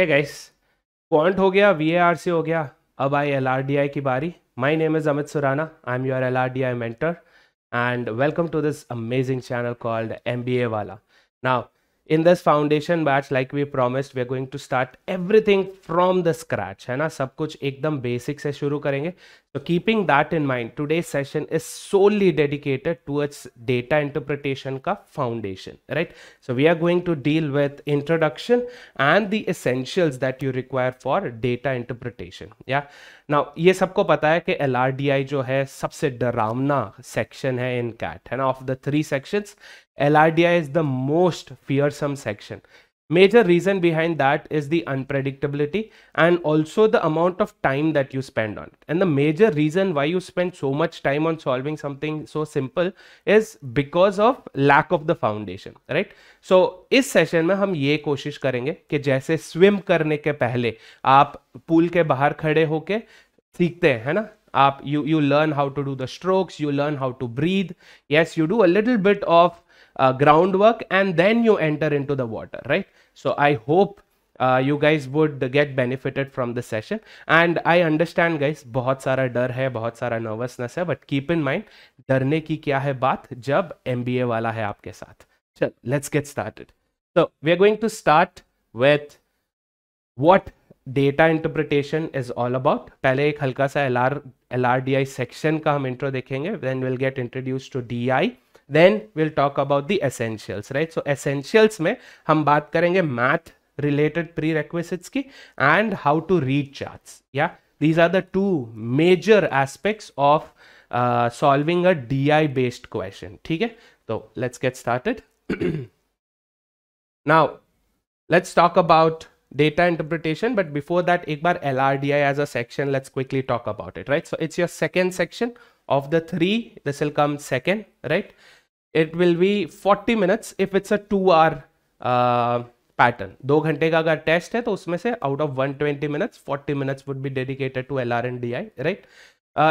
Hey guys point हो गया वीएआरसी हो गया। अब आई एलआरडीआई की बारी। My name is Amit Surana I am your LRDI mentor and welcome to this amazing channel called MBA वाला now in this foundation batch like we promised we are going to start everything from the scratch है ना? सब कुछ एकदम basic से शुरू करेंगे। so keeping that in mind today's session is solely dedicated towards data interpretation का foundation right so we are going to deal with introduction and the essentials that you require for data interpretation yeah now ये सबको पता है कि LRDI जो है सबसे डरावना section है in CAT है ना of the three sections LRDI is the most fearsome section. Major reason behind that is the unpredictability and also the amount of time that you spend on it. And the major reason why you spend so much time on solving something so simple is because of lack of the foundation, right? So इस session में हम ये कोशिश करेंगे कि जैसे swim करने के पहले आप पूल के बाहर खड़े होके सीखते हैं है ना आप you you learn how to do the strokes you learn how to breathe yes you do a little bit of uh, groundwork and then you enter into the water right So i hope uh, you guys would get benefited from this session and i understand guys बहुत सारा डर है बहुत सारा nervousness है but keep in mind डरने की क्या है बात जब MBA वाला है आपके साथ चल let's get started so we are going to start with what data interpretation is all about पहले एक हल्का सा L R L R D I section का हम इंट्रो देखेंगे then will get introduced to D I then will talk about the essentials right so essentials में हम बात करेंगे मैथ related prerequisites की and how to read charts yeah these are the two major aspects of uh, solving a DI based question ठीक है तो let's get started now let's talk about data interpretation but before that एक बार LRDI as a section let's quickly talk about it right so it's your second section of the three this will come second right It will be forty minutes if it's a two hour pattern दो घंटे का अगर test है तो उसमें से out of one twenty minutes forty minutes would be dedicated to L R N D I right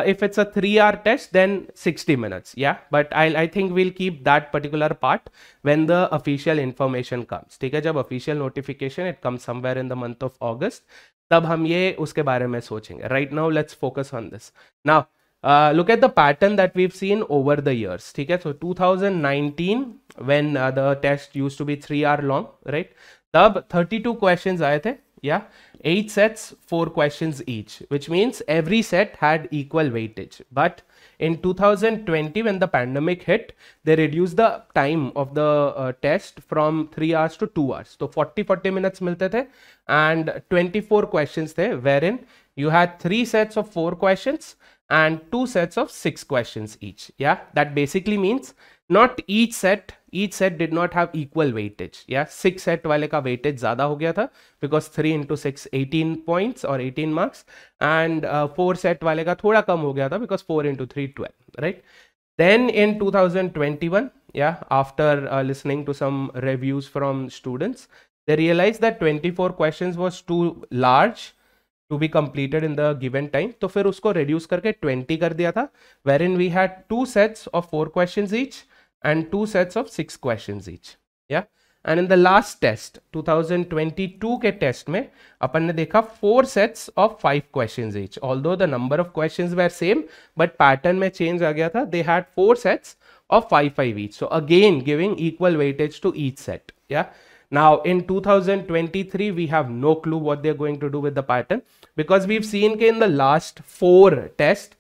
if it's a three hour test then sixty minutes yeah but I I think we'll keep that particular part when the official information comes ठीक है? जब official notification it come somewhere in the month of August तब हम ये उसके बारे में सोचेंगे। Right now let's focus on this now uh, look at the pattern that we've seen over the years ठीक है so 2019 when uh, the test used to be three hour long right तब 32 questions आए थे yeah eight sets four questions each which means every set had equal weightage but in 2020 when the pandemic hit they reduced the time of the uh, test from 3 hours to 2 hours so 40 40 minutes milte the and 24 questions there wherein you had three sets of four questions and two sets of six questions each. Yeah, that basically means not each set, each set did not have equal weightage. Yeah, six set wale ka weightage zyada ho gaya tha because three into six, 18 points or 18 marks and uh, four set wale ka thoda kam ho gaya tha because four into three, 12, right? Then in 2021, yeah, after uh, listening to some reviews from students, they realized that 24 questions was too large to be completed in the given time तो फिर उसको reduce करके twenty कर दिया था where in we had two sets of four question each and two sets of six question each या and in the last test 2022 के test में अपन ने देखा four sets of five question each although the number of question were same but pattern में change आ गया था they had four sets of five five each so again giving equal weightage to each set yeah Now in 2023, we have no clue what they're going to do with the pattern because we've seen in the last four tests,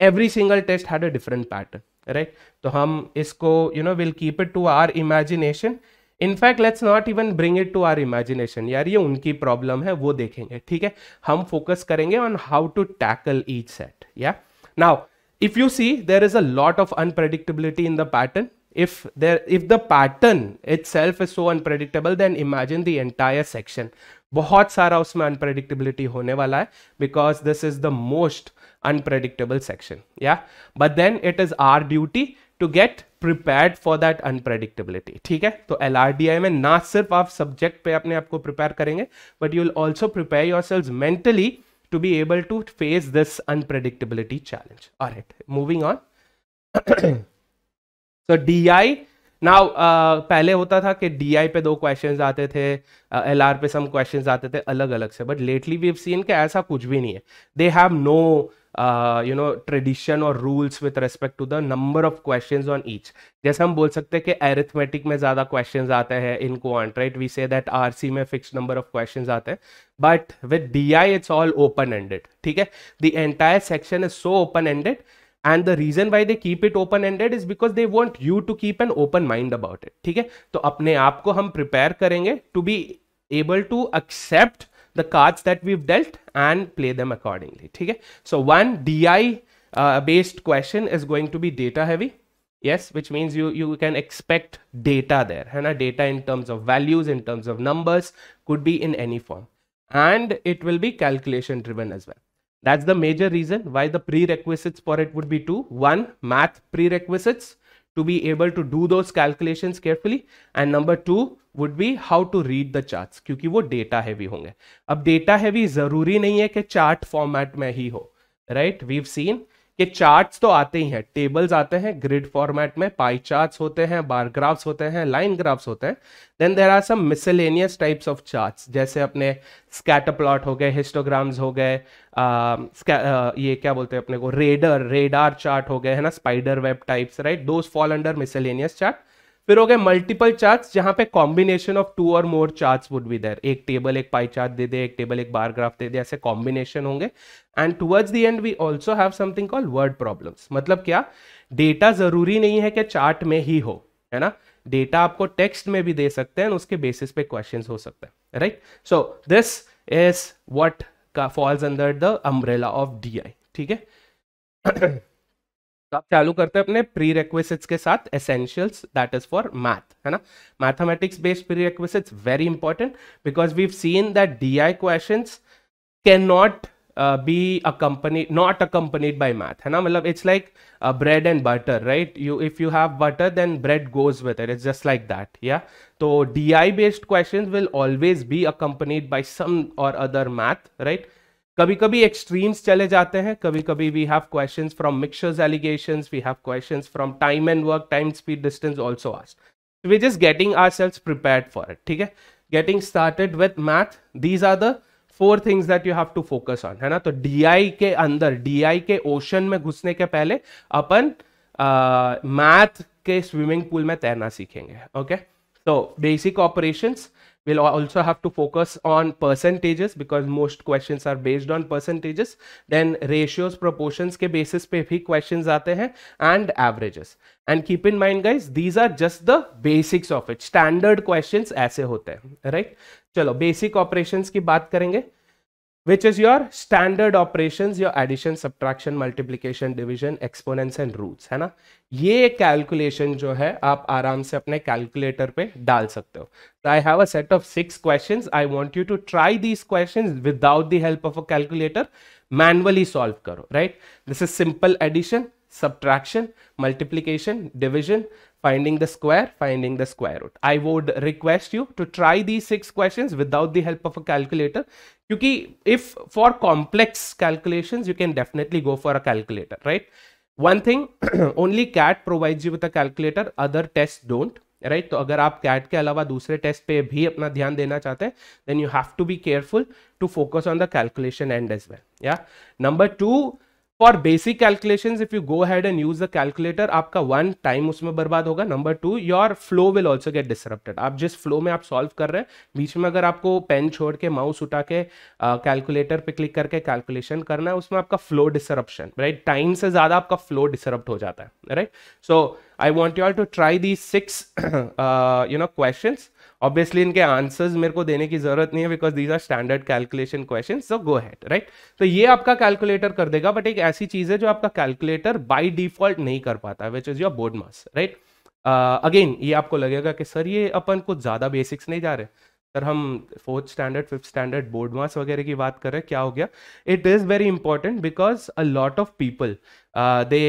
every single test had a different pattern, right? So hum isko, you know, we'll keep it to our imagination. In fact let's not even bring it to our imagination यार ये उनकी problem है वो देखेंगे ठीक है हम focus करेंगे on how to tackle each set yeah now if you see there is a lot of unpredictability in the pattern if there if the pattern itself is so unpredictable then imagine the entire section. बहुत सारा उसमें unpredictability होने वाला है because this is the most unpredictable section yeah but then it is our duty to get prepared for that unpredictability ठीक है? तो आई में ना सिर्फ़ आप सब्जेक्ट पे अपने आप को प्रिपेयर करेंगे but you will also prepare your selves mentally to be able to face this unpredictability challenge. All right, moving on. So DI now पहले होता था कि डी आई पे दो क्वेश्चन आते थे एल uh, पे सम क्वेश्चन आते थे अलग अलग से। बट लेटली वी सीन के ऐसा कुछ भी नहीं है। They have no you know tradition और rules with respect to the number of question on each जैसे हम बोल सकते हैं कि एरिथमेटिक में ज़्यादा क्वेश्चन आते हैं in quant right we say that R C में फिक्स नंबर ऑफ़ क्वेश्चन आते हैं। But with D I it's all open ended ठीक है? The entire section is so open ended and the reason why they keep it open ended is because they want you to keep an open mind about it ठीक है? तो अपने आप को हम prepare करेंगे to be able to accept the cards that we dealt and play them accordingly ठीक है? So one D I based question is going to be data heavy yes which means you you can expect data there है ना? Data in terms of values in terms of numbers could be in any form and it will be calculation driven as well That's the major reason why the prerequisites for it would be two. One, math prerequisites to be able to do those calculations carefully. And number two, would be how to read the charts क्योंकि वो data heavy होंगे अब data heavy ज़रूरी नहीं है कि chart format में ही हो right? We've सीन कि चार्ट्स तो आते ही हैं टेबल्स आते हैं ग्रिड फॉर्मेट में पाई चार्ट्स होते हैं बार ग्राफ्स होते हैं लाइन ग्राफ्स होते हैं then there are some miscellaneous types of charts जैसे अपने स्कैटर प्लॉट हो गए हिस्टोग्राम्स हो गए ये क्या बोलते हैं अपने को रेडर रेडार चार्ट हो गए, है ना spider web types right those fall under miscellaneous chart फिर हो गए मल्टीपल चार्ट्स जहाँ पे कॉम्बिनेशन ऑफ़ टू और more charts would be there एक टेबल एक पाई चार्ट दे दे, एक टेबल एक बार ग्राफ दे दे, ऐसे कॉम्बिनेशन होंगे. And towards the end we also have something called word problems मतलब क्या? डेटा ज़रूरी नहीं है कि चार्ट में ही हो, है ना? डेटा आपको टेक्स्ट में भी दे सकते हैं उसके बेसिस पे क्वेश्चन हो सकते हैं right so this is what falls under the umbrella of D ठीक है? तो आप चालू करते हैं अपने प्री रिक्वेसिट्स के साथ essentials that is for math है ना? Mathematics based prerequisites very important because we seen that D I question can not be accompany not accompanied by math है ना? मतलब it's like bread and butter right you if you have butter then bread goes with it it's just like that yeah तो D I based question will always be accompanied by some और other math right कभी कभी extremes चले जाते हैं कभी कभी we have questions from mixtures alligations we have questions from time and work time speed distance also asked we just getting ourselves prepared for it ठीक है? Getting started with math these are the four things that you have to focus on है ना? तो DI के अंदर DI के ocean में घुसने के पहले अपन मैथ के स्विमिंग पूल में तैरना सीखेंगे ओके तो basic operations We'll also have to focus on percentages because most questions are based on percentages. Then ratios, proportions के basis पे भी questions आते हैं and averages. And keep in mind guys, these are just the basics of it. Standard questions ऐसे होते हैं, right? चलो basic operations की बात करेंगे. Which is your standard operations your addition subtraction multiplication division exponents and roots है ना ये कैलकुलेशन जो है आप आराम से अपने कैलकुलेटर पे डाल सकते हो so I have a set of six questions I want you to try these questions without the help of a calculator manually solve करो right this is simple addition subtraction multiplication division finding the square, finding the square root. I would request you to try these six questions without the help of a calculator. Because if for complex calculations, you can definitely go for a calculator, right? One thing, only CAT provides you with a calculator, other tests don't. Right right? तो अगर आप cat के अलावा दूसरे test पे भी अपना ध्यान देना चाहते हैं then you have to be careful to focus on the calculation and as well yeah number two for basic calculation if you go ahead and use the calculator आपका वन टाइम उसमें बर्बाद होगा। Number two your flow will also get disrupted आप जिस flow में आप solve कर रहे हैं बीच में अगर आपको पेन छोड़ के माउस उठा के कैलकुलेटर uh, पे क्लिक करके कैलकुलेशन करना है उसमें आपका फ्लो डिसरप्शन राइट टाइम से ज़्यादा आपका फ्लो डिसरप्ट हो जाता है right so I want you all to try the six you know question obviously इनके आंसर्स मेरे को देने की ज़रूरत नहीं है because these are standard calculation question so go ahead right तो ये आपका कैलकुलेटर कर देगा बट एक ऐसी चीज़ है जो आपका कैलकुलेटर बाई डिफ़ॉल्ट नहीं कर पाता which is your BODMAS right again ये आपको लगेगा कि सर, ये अपन कुछ ज़्यादा बेसिक्स नहीं जा रहे। सर, हम fourth standard fifth standard board marks वगैरह की बात करें क्या हो गया? It is very important because a lot of people they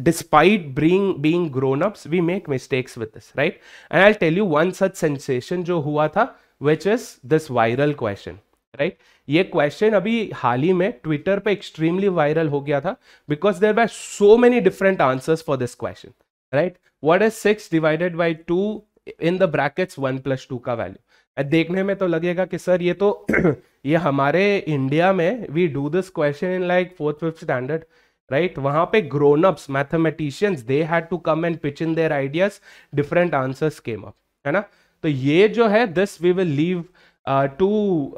despite bring being grown ups we make mistakes with this right and I tell you one such sensation जो हुआ था which is this viral question right ये question अभी हाल ही में Twitter पे extremely viral हो गया था because there were so many different answers for this question right what is six divided by two in the brackets one plus two का वैल्यू देखने में तो लगेगा कि सर ये तो ये हमारे इंडिया में we do this question in like fourth fifth standard right वहाँ पे grown ups mathematicians they had to come and pitch in their ideas different answers came up है ना? तो ये जो है this we will leave to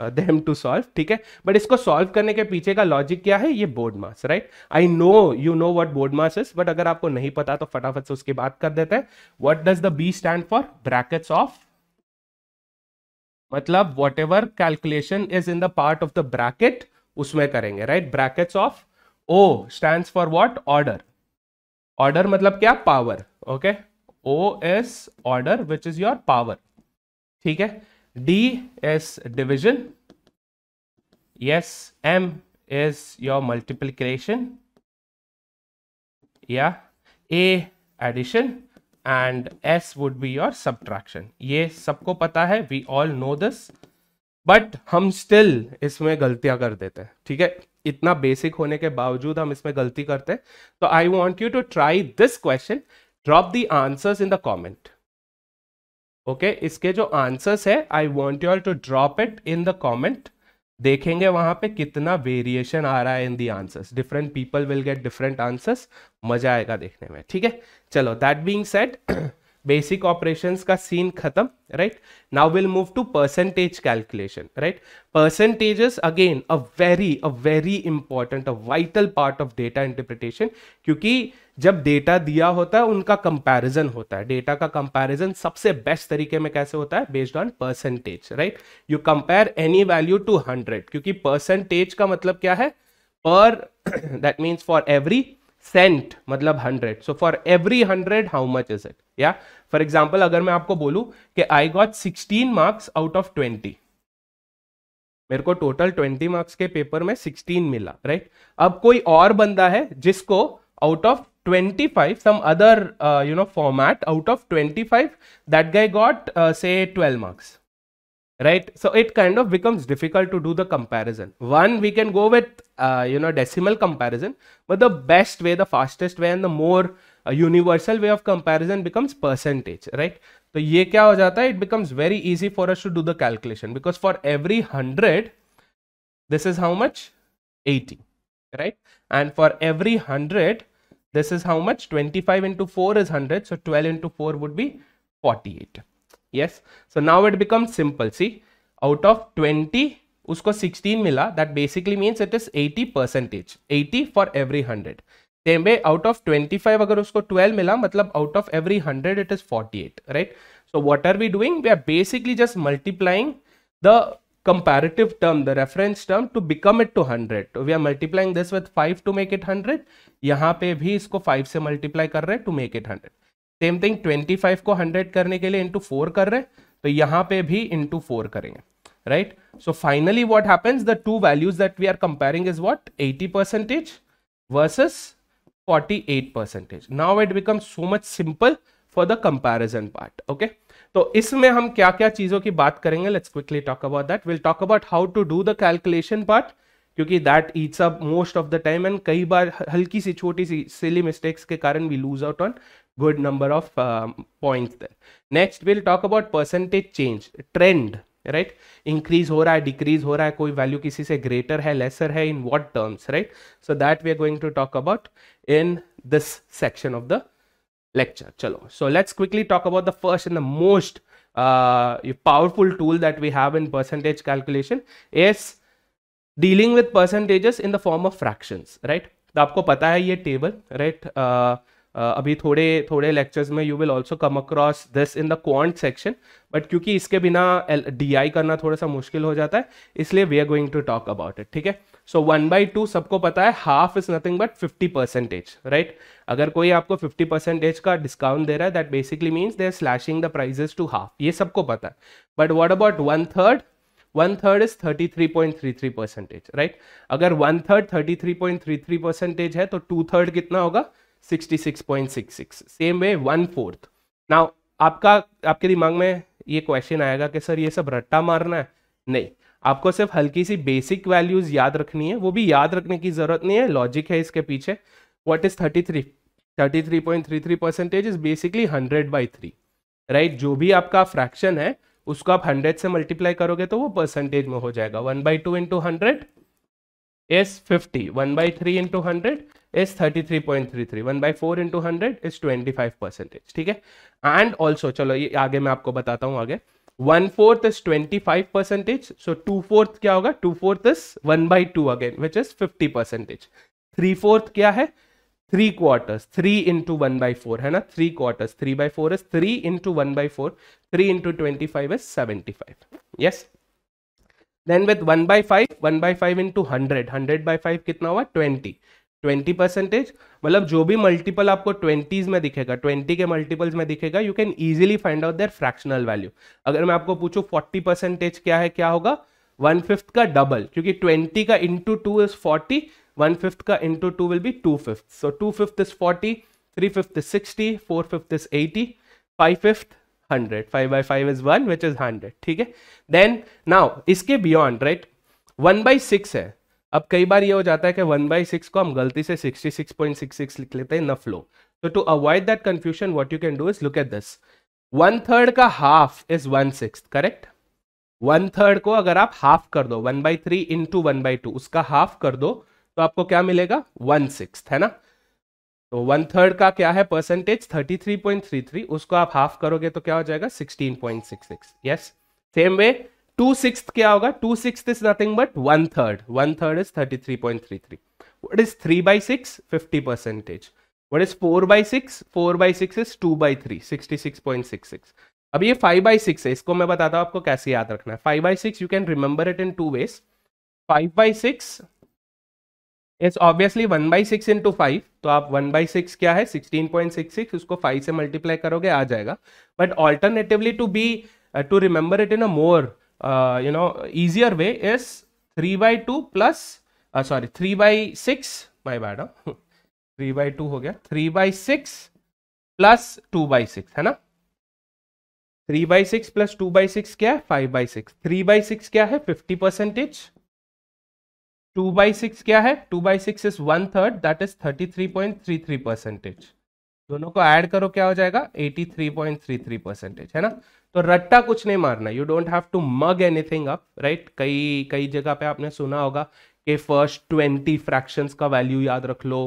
them to solve ठीक है? बट इसको सॉल्व करने के पीछे का लॉजिक क्या है? ये BODMAS right I know you know what BODMAS is but अगर आपको नहीं पता तो फटाफट से उसकी बात कर देते हैं. What does the B stand for brackets of मतलब whatever calculation is in the part of the bracket उसमें करेंगे right brackets of O stand for what order order मतलब क्या? Power okay O is order which is your power ठीक है? D is division yes M is your multiplication या A addition and S would be your subtraction ये सबको पता है we all know this but हम स्टिल इसमें गलतियाँ कर देते हैं, ठीक है? इतना बेसिक होने के बावजूद हम इसमें गलती करते हैं। तो I want you to try this question drop the answers in the comment okay इसके जो आंसर्स है I want you all to drop it in the comment देखेंगे वहाँ पे कितना वेरिएशन आ रहा है in the answers different people will get different answers मज़ा आएगा देखने में, ठीक है? चलो that being said basic operations का सीन खत्म right now will move to percentage calculation right percentages again a very a very important a vital part of data interpretation क्योंकि जब डेटा दिया होता है, उनका कंपैरिजन होता है। डेटा का कंपैरिजन सबसे बेस्ट तरीके में कैसे होता है? Based on percentage right you compare any value to hundred क्योंकि परसेंटेज का मतलब क्या है? Per that means for every cent मतलब hundred. So for every hundred how much is it या फॉर एग्ज़ाम्पल अगर मैं आपको बोलूँ कि I got sixteen marks out of twenty मेरे को टोटल ट्वेंटी मार्क्स के पेपर में सिक्सटीन मिला राइट right? अब कोई और बंदा है जिसको out of 25 some other uh, you know format out of 25 that guy got uh, say 12 marks right? So it kind of becomes difficult to do the comparison. One we can go with uh, you know decimal comparison but the best way the fastest way and the more uh, universal way of comparison becomes percentage right? So ye kya ho jata it becomes very easy for us to do the calculation because for every 100 this is how much? 80 right? And for every 100 this is how much? 25 into 4 is 100 so 12 into 4 would be 48 yes so now it becomes simple see out of 20 usko 16 mila that basically means it is 80 percentage 80 for every 100 same way out of 25 agar usko 12 mila matlab out of every 100 it is 48 right so what are we doing we are basically just multiplying the comparative term the reference term to become it to 100 so we are multiplying this with 5 to make it 100 yahan pe bhi isko 5 se multiply kar rahe to make it 100 same thing 25 को 100 करने के लिए into four कर रहे हैं तो यहाँ पे भी इंटू फोर करेंगे right so finally what happens the two values that we are comparing is what 80 percentage versus 48 percentage now it become so much simple for the comparison part okay तो इसमें हम क्या क्या चीज़ों की बात करेंगे? Let's quickly talk about that will talk about how to do the calculation part क्योंकि that eats up most of the time and कई बार हल्की सी, छोटी सी सिली मिस्टेक्स के कारण we lose out on good number of uh, points there next we'll talk about percentage change trend right increase हो रहा है डिक्रीज हो रहा है कोई वैल्यू किसी से ग्रेटर है लेसर है in what terms right so that we are going to talk about in this section of the lecture chalo so let's quickly talk about the first and the most uh, powerful tool that we have in percentage calculation is dealing with percentages in the form of fractions right तो आपको पता है ये table right right? uh, अभी थोड़े थोड़े lectures में you will also come across this in the quant section but क्योंकि इसके बिना डी आई करना थोड़ा सा मुश्किल हो जाता है, इसलिए we are going to talk about it ठीक है? सो वन बाई टू सबको पता है half is nothing but fifty percentage right अगर कोई आपको फिफ्टी परसेंटेज का डिस्काउंट दे रहा है that basically means they are slashing the prices to half ये सबको पता है। But what about one third one third is thirty three point three three percentage right अगर one third thirty three point three three percentage है तो two third कितना होगा? 66.66 same way one fourth now आपका, आपके दिमाग में ये क्वेश्चन आएगा कि सर ये सब रट्टा मारना है? नहीं। आपको सिर्फ़ हल्की सी बेसिक वैल्यूज़ याद रखनी है। वो भी याद रखने की ज़रूरत नहीं है। लॉजिक है इसके पीछे। What is 33 33.33 percentage is basically 100 by three right जो भी आपका फ्रैक्शन है, उसको आप 100 से मल्टीप्लाई करोगे तो वो परसेंटेज में हो जाएगा। One by two into hundred is 50 1 by 3 into 100 is 33.33 1 by 4 into 100 is 25 percentage. ठीक है? एंड ऑल्सो चलो, ये आगे मैं आपको बताता हूँ आगे। One fourth is twenty five percentage so two fourth क्या होगा? Two fourth is one by two again which is fifty percentage three fourth क्या है? Three quarters three into one by four है ना? Three quarters three by four is three into one by four three into twenty five is seventy five yes then with one by five one by five into hundred hundred by five कितना हुआ? Twenty twenty percentage मतलब जो भी multiple आपको twenties में दिखेगा twenty के multiples में दिखेगा you can easily find out their fractional value अगर मैं आपको पूछूँ फोर्टी परसेंटेज क्या है, क्या होगा? वन फिफ्थ का डबल क्योंकि ट्वेंटी का into two is forty one fifth का into two will be two fifth so two fifth is forty three fifth is sixty four fifth is eighty five fifth hundred five by five is one which is hundred ठीक है? Then now इसके beyond right one by six है. अब कई बार ये हो जाता है कि वन बाई सिक्स को हम गलती से sixty six point six six लिख लेते हैं न फ्लो तो to avoid that confusion what you can do is look at this one third का half is one six correct one third को अगर आप हाफ़ कर दो one by three into one by two उसका हाफ़ कर दो तो आपको क्या मिलेगा? वन सिक्स है ना? तो वन थर्ड का क्या है परसेंटेज 33.33 उसको आप हाफ़ करोगे तो क्या हो जाएगा? 16.66 yes same way two six क्या होगा? Two six is nothing but one third one third is 33.33 what is 3 by 6 50 percentage. What is 4 by 6 4 by 6 is 2 by 3 66.66 अब ये 5 by 6 है, इसको मैं बताता हूँ आपको कैसे याद रखना है। 5 by 6 you can remember it in two ways. 5 by 6 it's obviously one by six into five तो आप वन बाई सिक्स क्या है? सिक्सटीन पॉइंट सिक्स सिक्स उसको फाइव से मल्टीप्लाई करोगे, आ जाएगा। But alternatively to be to remember it in a more you know easier way is three by two plus sorry three by six my bad three by two हो गया. Three by six plus two by six है ना? Three by six plus two by six क्या है? Five by six three by six क्या है? Fifty percentage two by six क्या है? Two by six is one third that is thirty three point three three percentage दोनों को add करो, क्या हो जाएगा? Eighty three point three three percentage है ना? तो रट्टा कुछ नहीं मारना you don't have to mug anything up right कई कई जगह पे आपने सुना होगा कि फ़र्स्ट ट्वेंटी फ्रैक्शंस का वैल्यू याद रख लो।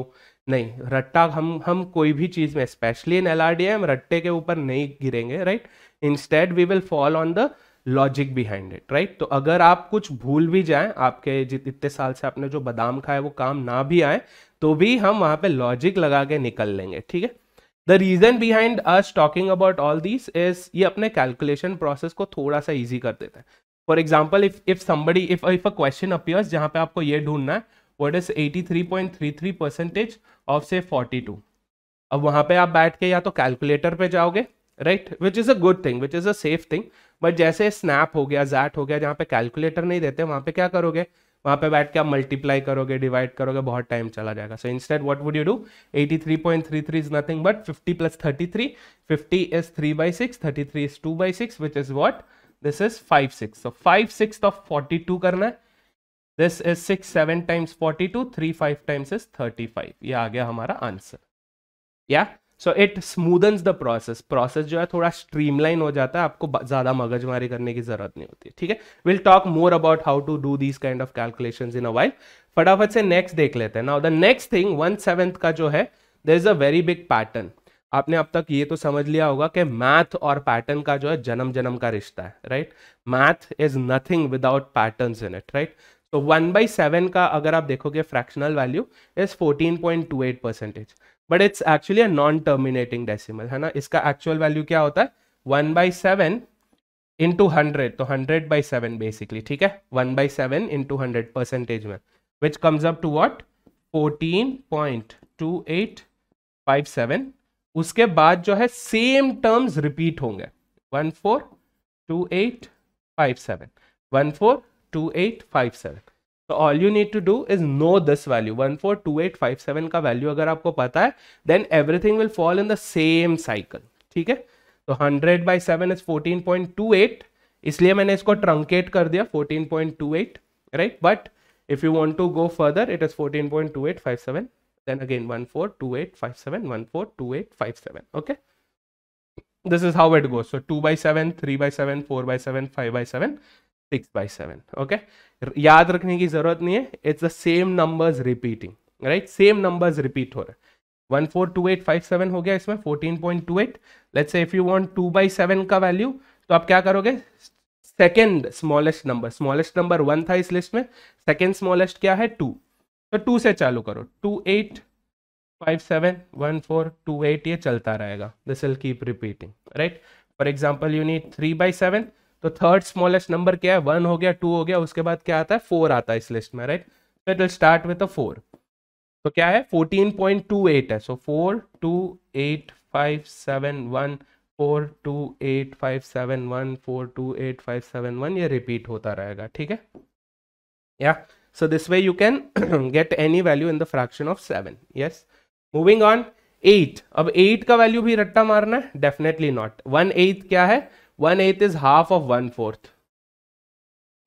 नहीं, रट्टा हम हम कोई भी चीज़ में स्पेशली इन एल हम रट्टे के ऊपर नहीं गिरेंगे right instead we will fall on the logic behind it right तो अगर आप कुछ भूल भी जाए, आपके जितने साल से आपने जो बादाम खाए वो काम ना भी आए तो भी हम वहाँ पे लॉजिक लगा के निकल लेंगे, ठीक है? The reason behind us talking about all this is ये अपने कैलकुलेशन प्रोसेस को थोड़ा सा ईजी कर देता है। For example if if somebody if if a question appears जहाँ पे आपको ये ढूंढना है what is eighty three point three three percentage of से फोर्टी टू अब वहाँ पे आप बैठ के या तो कैलकुलेटर पे जाओगे right which is a good thing which is a safe thing but जैसे स्नैप हो गया जैट हो गया, जहाँ पे कैलकुलेटर नहीं देते, वहाँ पे क्या करोगे? वहाँ पे बैठ के आप मल्टीप्लाई करोगे डिवाइड करोगे, बहुत टाइम चला जाएगा। So instead what would you do 83.33 is nothing but 50 plus 33 50 is 3 by 6 33 is 2 by 6 which is what? This is 5 6 so 5 6 of 42 करना है। This is 6 7 times 42 3 5 times is 35 ये आ गया हमारा आंसर या yeah? So it smoothens the process process जो है थोड़ा स्ट्रीमलाइन हो जाता है, आपको ज़्यादा मगजमारी करने की ज़रूरत नहीं होती, ठीक है? Will talk more about how to do these kind of calculation in a while फटाफट से नेक्स्ट देख लेते हैं। Now the next thing one seventh का जो है there is a very big pattern आपने अब तक ये तो समझ लिया होगा कि मैथ और पैटर्न का जो है जन्म जन्म का रिश्ता है right math is nothing without pattern in it right तो वन बाई सेवन का अगर आप देखोगे fractional value is fourteen point two eight percentage but it's actually a non terminating decimal है ना? इसका एक्चुअल वैल्यू क्या होता है? One by seven into hundred तो हंड्रेड बाई सेवन बेसिकली ठीक है? One by seven into hundred percentage में। Which comes up to what fourteen point two eight five seven उसके बाद जो है सेम टर्म्स रिपीट होंगे। One four two eight five seven one four two eight five seven तो all you need to do is know this value one four two eight five seven का value अगर आपको पता है then everything will fall in the same cycle ठीक है? तो hundred by seven is fourteen point two eight इसलिए मैंने इसको ट्रंकेट कर दिया fourteen point two eight right but if you want to go further it is fourteen point two eight five seven then again 142857 142857 okay? This is how it goes. So 2 by 7 3 by 7 4 by 7 5 by 7 6 by 7 okay? याद रखने की ज़रूरत नहीं है it's the same numbers repeating right same numbers repeat हो रहे one four two eight five seven हो गया इसमें fourteen point two eight let's if you want two by seven का वैल्यू तो आप क्या करोगे? Second smallest number smallest number one था इस लिस्ट में सेकेंड स्मॉलेस्ट क्या है? टू तो टू से चालू करो। Two eight five seven one four two eight ये चलता रहेगा। This will keep repeating right for example you need three by seven तो थर्ड स्मॉलेस्ट नंबर क्या है? वन हो गया टू हो गया, उसके बाद क्या आता है? फोर आता है इस लिस्ट में राइट तो it will start with four तो क्या है? फोर्टीन पॉइंट टू एट है। So four two eight five seven one four two eight five seven one four two eight five seven one ये रिपीट होता रहेगा, ठीक है? या so this way you can get any value in the fraction of seven yes moving on eight अब eight का value भी रट्टा मारना है? डेफिनेटली नॉट वन एट क्या है? One eight is half of one fourth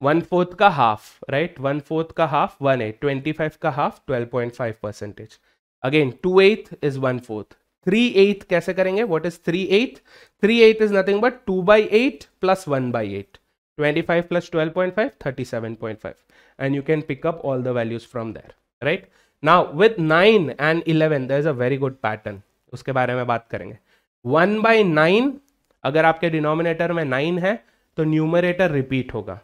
one fourth का half right one fourth का half one eight twenty five का half twelve point five percentage again two eight is one fourth three eight कैसे करेंगे what is three eight three eight is nothing but two by eight plus one by eight twenty five plus twelve point five thirty seven point five and you can pick up all the values from there right now with nine and eleven there is a very good pattern उसके बारे में बात करेंगे. One by nine अगर आपके denominator में nine है तो न्यूमरेटर रिपीट होगा।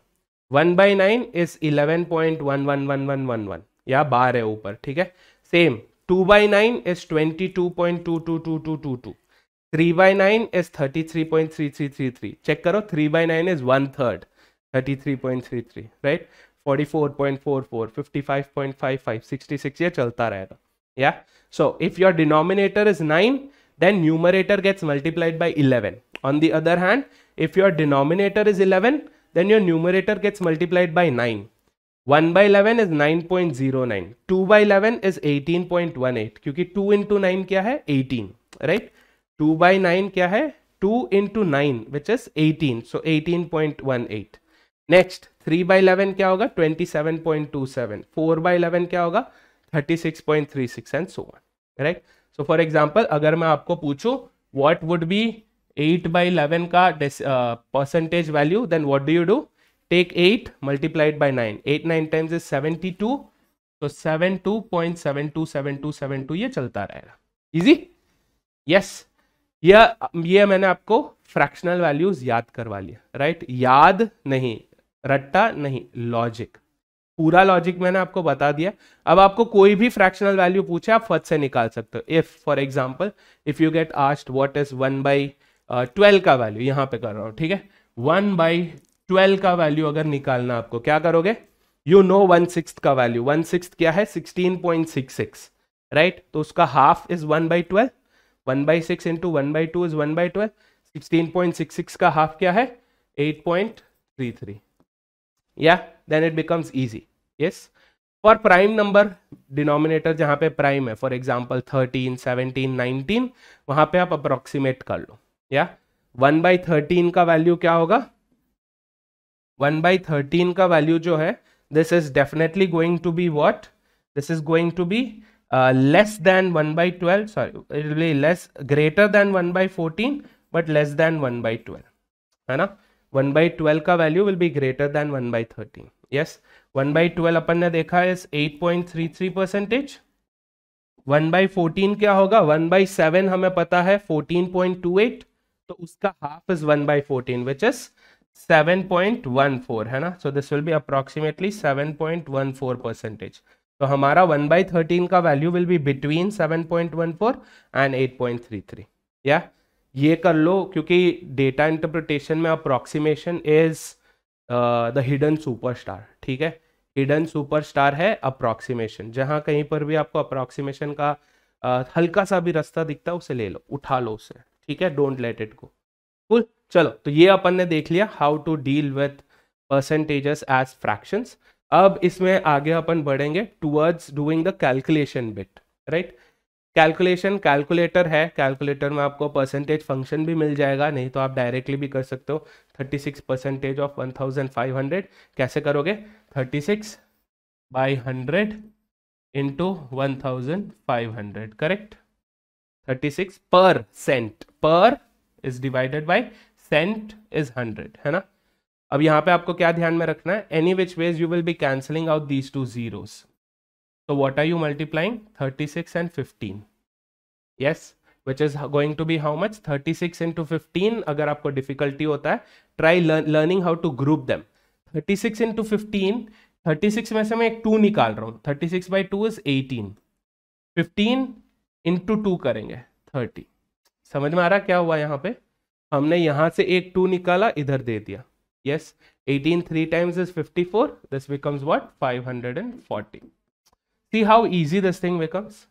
One by nine is eleven point one one one one one one, या बार है ऊपर, ठीक है? Same, two by nine is twenty two point two two two two two two, three by nine is thirty three point three three three three, check करो, three by nine is one third, thirty three point three three, right? Forty four point four four, fifty five point five five, sixty six, ये चलता रहेगा, या? So if your denominator is nine then numerator gets multiplied by 11 on the other hand if your denominator is 11 then your numerator gets multiplied by 9. 1 by 11 is 9.09. 2 by 11 is 18.18 क्योंकि 2 into 9 क्या है 18 right 2 by 9 क्या है 2 into 9 which is 18 so 18.18 next 3 by 11 क्या होगा 27.27 4 by 11 क्या होगा 36.36 and so on right so for example अगर मैं आपको पूछूँ what would be 8 by 11 का percentage value then then what do you do? Take 8 multiplied by 9 8 9 times is 72 तो 72.727272 ये चलता रहेगा। इजी यस ये ये मैंने आपको फ्रैक्शनल वैल्यूज़ याद करवा लिया राइट right? याद नहीं, रट्टा नहीं लॉजिक पूरा लॉजिक मैंने आपको बता दिया। अब आपको कोई भी फ्रैक्शनल वैल्यू पूछे, आप फ़र्स्ट से निकाल सकते हो। If for example if you get asked what is one by twelve का वैल्यू यहाँ पे कर रहा हूँ, ठीक है? वन बाई ट्वेल्व का वैल्यू अगर निकालना आपको, क्या करोगे? यू नो वन सिक्स का वैल्यू वन सिक्स क्या है? Sixteen point six six right तो उसका half is one by twelve one by six into one by two is one by twelve sixteen point six six का half क्या है? Eight point three three या then it becomes easy yes for prime number denominator जहाँ पे prime है for example thirteen seventeen nineteen वहाँ पे आप अप्रोक्सीमेट कर लो। या वन बाई थर्टीन का वैल्यू क्या होगा वन बाई थर्टीन का वैल्यू जो है this is definitely going to be what this is going to be less than one by twelve sorry less greater than one by fourteen but less than one by twelve है ना one by twelve का value will be greater than one by thirteen yes one by twelve अपन ने देखा है eight point three three percentage one by fourteen क्या होगा one by seven हमें पता है फोर्टीन पॉइंट टू एट तो उसका half is one by fourteen which is seven point one four है ना? So this will be approximately seven point one four percentage तो हमारा वन बाई थर्टीन का value will be between seven point one four and eight point three three या ये कर लो क्योंकि डेटा इंटरप्रिटेशन में approximation is the hidden superstar ठीक है? हिडन सुपरस्टार है अप्रोक्सीमेशन जहाँ कहीं पर भी आपको अप्रोक्सीमेशन का uh, हल्का सा भी रास्ता दिखता है उसे ले लो उठा लो उसे। ठीक है don't let it go cool चलो तो ये अपन ने देख लिया how to deal with percentages as fractions अब इसमें आगे अपन बढ़ेंगे towards doing the calculation bit right calculation calculator है कैलकुलेटर में आपको परसेंटेज फ़ंक्शन भी मिल जाएगा, नहीं तो आप डायरेक्टली भी कर सकते हो। 36 परसेंटेज ऑफ़ 1500 कैसे करोगे? 36 by hundred into 1500 correct 36 per cent per is divided by cent is 100 है ना? अब यहाँ पे आपको क्या ध्यान में रखना है? Any which ways you will be cancelling out these two zeros तो what are you multiplying 36 and 15 yes which is going to be how much 36 six into fifteen अगर आपको डिफिकल्टी होता है try learning how to group them 36 six into fifteen thirty six में से मैं एक two निकाल रहा हूँ. Thirty six by two is eighteen fifteen into two करेंगे थर्टी समझ में आ रहा क्या हुआ यहाँ पे? हमने यहाँ से एक टू निकाला इधर दे दिया। Yes eighteen three times is fifty four this becomes what five hundred and forty see how easy this thing becomes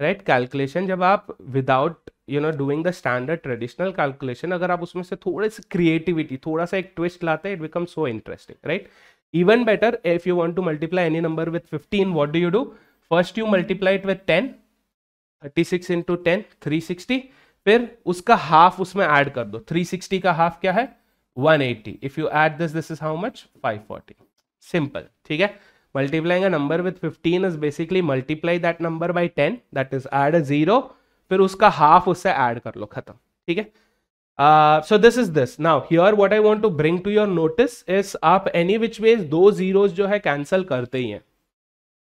right calculation जब आप without you know doing the standard traditional calculation अगर आप उसमें से थोड़े से क्रिएटिविटी थोड़ा सा एक ट्विस्ट लाते हैं it become so interesting right Even better, if you want to multiply any number with 15, what do you do? First you multiply it 10, 36 into 10, 360. फिर उसका हाफ़ उसमें ऐड कर दो। 360 का हाफ़ क्या है? 180 if you add this this is how much 540 simple ठीक है? Multiplying a number with 15 is basically multiply that number by 10 that is add a zero फिर उसका हाफ़ उससे ऐड कर लो खत्म ठीक है? So this is this now now here I I to bring to your notice is आप any which ways दो zeros जो है cancel करते ही हैं।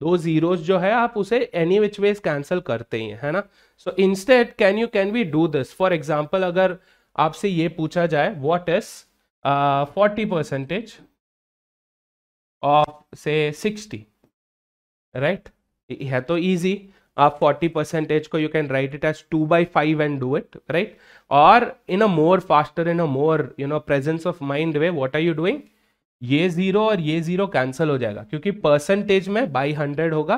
दो zeros जो है आप उसे एनी विच ways कैंसिल करते ही हैं ना? So instead can you can we do this for example अगर आपसे ये पूछा जाए is uh, 40 percentage of say 60 right? है तो easy. आप 40 परसेंटेज को you can write it as two by five and do it right और in a more faster in a more you know presence of mind way what are you doing ये zero और ये zero cancel हो जाएगा, क्योंकि percentage में by hundred होगा।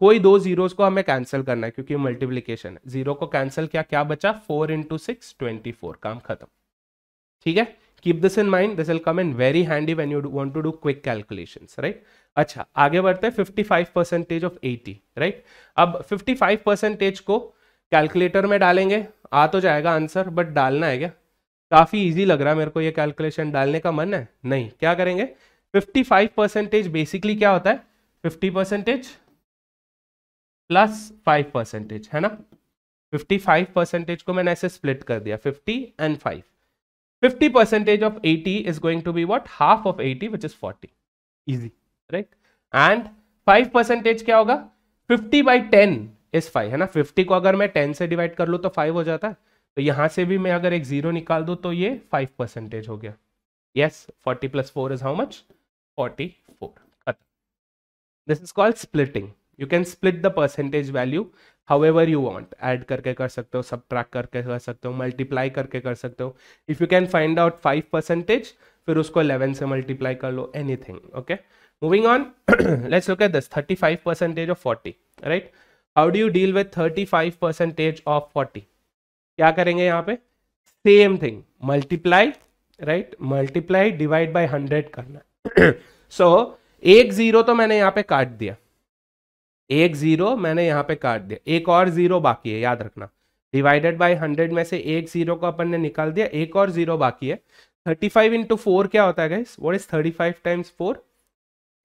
कोई दो जीरोस को हमें कैंसिल करना है, क्योंकि मल्टीप्लीकेशन है। ज़ीरो को कैंसिल किया, क्या बचा? Four into six twenty four काम खत्म। ठीक है? Keep this in mind this will come in very handy when you want to do quick calculations right अच्छा आगे बढ़ते हैं 55 परसेंटेज ऑफ़ 80 राइट अब 55 परसेंटेज को कैलकुलेटर में डालेंगे, आ तो जाएगा आंसर बट डालना है क्या? काफ़ी इजी लग रहा है मेरे को ये कैलकुलेशन डालने का मन है? नहीं। क्या करेंगे? 55 परसेंटेज बेसिकली क्या होता है? 50 परसेंटेज प्लस 5 परसेंटेज है ना? 55 परसेंटेज को मैंने ऐसे स्प्लिट कर दिया 50 and 5 50 percentage of 80 is going to be what? half of 80 which is 40 easy, right? And 5 percentage क्या होगा? 50 by 10 is 5 है ना? 50 को अगर मैं 10 से डिवाइड कर लूँ तो 5 हो जाता है। तो यहाँ से भी मैं अगर एक ज़ीरो निकाल दू तो ये फाइव परसेंटेज हो गया। Yes forty plus four is how much forty four this is called splitting you can split the percentage value however you want add करके कर सकते हो सब ट्रैक करके कर सकते हो मल्टीप्लाई करके कर सकते हो। If you can find out five percentage फिर उसको इलेवन से मल्टीप्लाई कर लो anything okay moving on let's okay दस thirty five percentage of forty right how do you deal with thirty five percentage of forty क्या करेंगे यहाँ पे? Same thing multiply right multiply divide by hundred करना सो so, एक zero तो मैंने यहाँ पे काट दिया। एक ज़ीरो मैंने यहाँ पे काट दिया। एक और ज़ीरो बाकी है याद रखना। डिवाइडेड बाई हंड्रेड में से एक ज़ीरो को अपन ने निकाल दिया एक और ज़ीरो बाकी है। थर्टी फाइव इंटू फोर क्या होता है guys is thirty five times four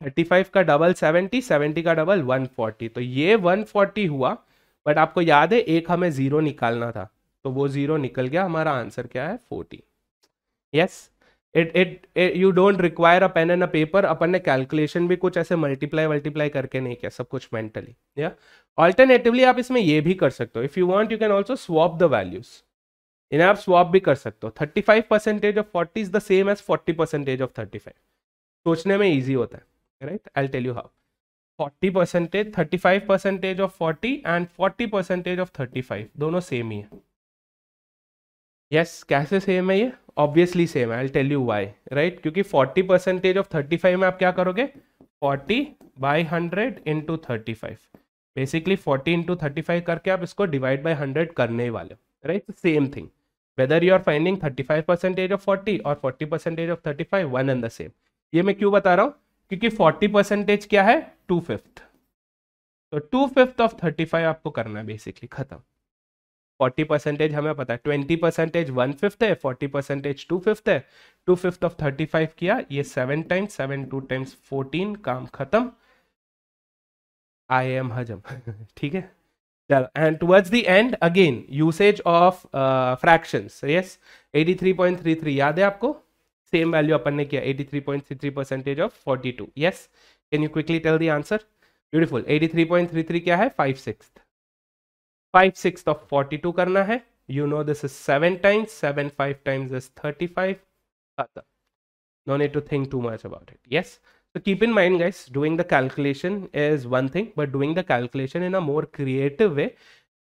thirty five का डबल सेवेंटी सेवेंटी का डबल वन फोर्टी तो ये वन फोर्टी हुआ बट आपको याद है एक हमें ज़ीरो निकालना था। तो वो ज़ीरो निकल गया। हमारा आंसर क्या है? Forty yes it it you don't require a pen and a paper अपन ने कैलकुलेशन भी कुछ ऐसे मल्टीप्लाई मल्टीप्लाई करके नहीं किया, सब कुछ मेंटली या ऑल्टरनेटिवली आप इसमें ये भी कर सकते हो। If you want you can also swap the values इन्हें आप स्वॉप भी कर सकते हो। Thirty five percentage of forty is the same as forty percentage of thirty five सोचने में ईजी होता है। Right I tell you how forty percentage thirty five percentage of forty and forty percentage of thirty five दोनों same ही है। Yes कैसे same है ये? ऑब्वियसली सेम है I tell you why right क्योंकि 40 परसेंटेज ऑफ़ 35 में आप क्या करोगे? 40 by hundred into thirty five basically 40 into thirty five करके आप इसको डिवाइड बाई हंड्रेड करने ही वाले right same thing whether you are finding 35 percentage of 40 और 40 percentage of 35 one and the same ये मैं क्यों बता रहा हूँ? क्योंकि 40 परसेंटेज क्या है? टू फिफ्थ तो टू फिफ्थ ऑफ़ 35 आपको करना है बेसिकली खत्म. फोर्टी परसेंटेज हमें पता है। ट्वेंटी परसेंटेज वन फिफ्थ है फोर्टी परसेंटेज टू फिफ्थ है। Two fifth of thirty five किया, ये seven times seven two times fourteen काम खत्म। आई एम हजम ठीक है? चलो and towards the end again usage of fractions yes 83.33 याद है आपको? सेम वैल्यू अपन ने किया 83.33 percentage of 42 yes can you quickly tell the answer beautiful 83.33 क्या है? फाइव सिक्स 5 सिक्स ऑफ़ 42 करना है you know this is 7 times 7 5 times is 35 no need to think too much about it yes so keep in mind guys doing the calculation is one thing but doing the calculation in a more creative way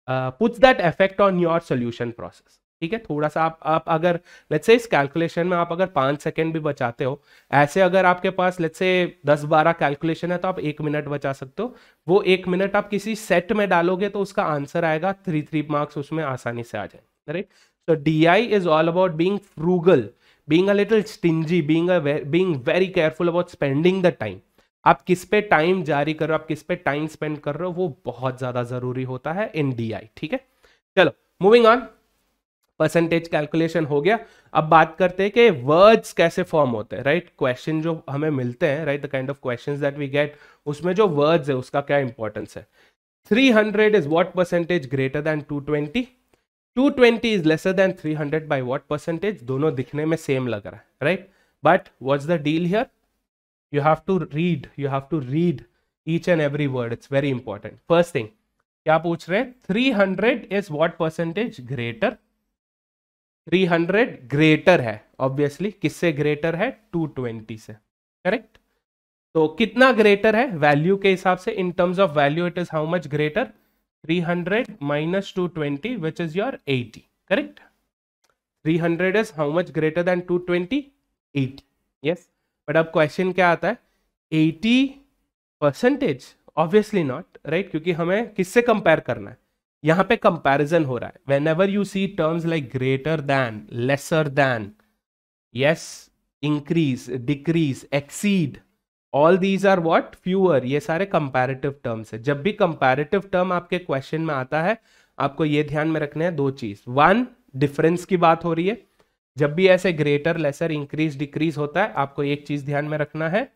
uh, puts that effect on your solution process ठीक है थोड़ा सा आप आप अगर let's say इस calculation में आप अगर पाँच सेकेंड भी बचाते हो, ऐसे अगर आपके पास लेट्स से दस बारह कैलकुलेशन है तो आप एक मिनट बचा सकते हो। वो एक मिनट आप किसी सेट में डालोगे तो उसका आंसर आएगा थ्री थ्री मार्क्स उसमें आसानी से आ जाए right so D I is all about being frugal being a little stingy being being very careful about spending the time आप किस पे टाइम जारी कर रहे हो, आप किस पे टाइम स्पेंड कर रहे हो, वो बहुत ज़्यादा ज़रूरी होता है इन डी आई ठीक है? चलो मूविंग ऑन परसेंटेज कैलकुलेशन हो गया। अब बात करते हैं कि वर्ड्स कैसे फॉर्म होते हैं राइट क्वेश्चन जो हमें मिलते हैं right the kind of questions that we get उसमें जो वर्ड्स है, उसका क्या इंपॉर्टेंस है? 300 is what percentage greater than 220 220 is lesser than 300 by what percentage दोनों दिखने में सेम लग रहा है right but what's the deal here you have to read you have to read each and every word it's very important first thing क्या पूछ रहे हैं? 300 is what percentage greater 300 greater है. ऑब्वियसली किससे ग्रेटर है? 220 से. करेक्ट तो कितना ग्रेटर है? वैल्यू के हिसाब से in terms of value it is how much greater 300 minus 220 which is your 80 correct 300 is how much greater than 220 80 yes but अब क्वेश्चन क्या आता है? 80 परसेंटेज ऑब्वियसली नॉट राइट क्योंकि हमें किससे कंपेयर करना है? यहाँ पे कंपैरिजन हो रहा है। Whenever you see terms like greater than lesser than yes increase decrease exceed all these are what fewer ये सारे कंपैरेटिव टर्म्स है। जब भी कंपैरेटिव टर्म आपके क्वेश्चन में आता है, आपको ये ध्यान में रखना है दो चीज़। वन डिफरेंस की बात हो रही है। जब भी ऐसे ग्रेटर लेसर इंक्रीज डिक्रीज होता है, आपको एक चीज़ ध्यान में रखना है।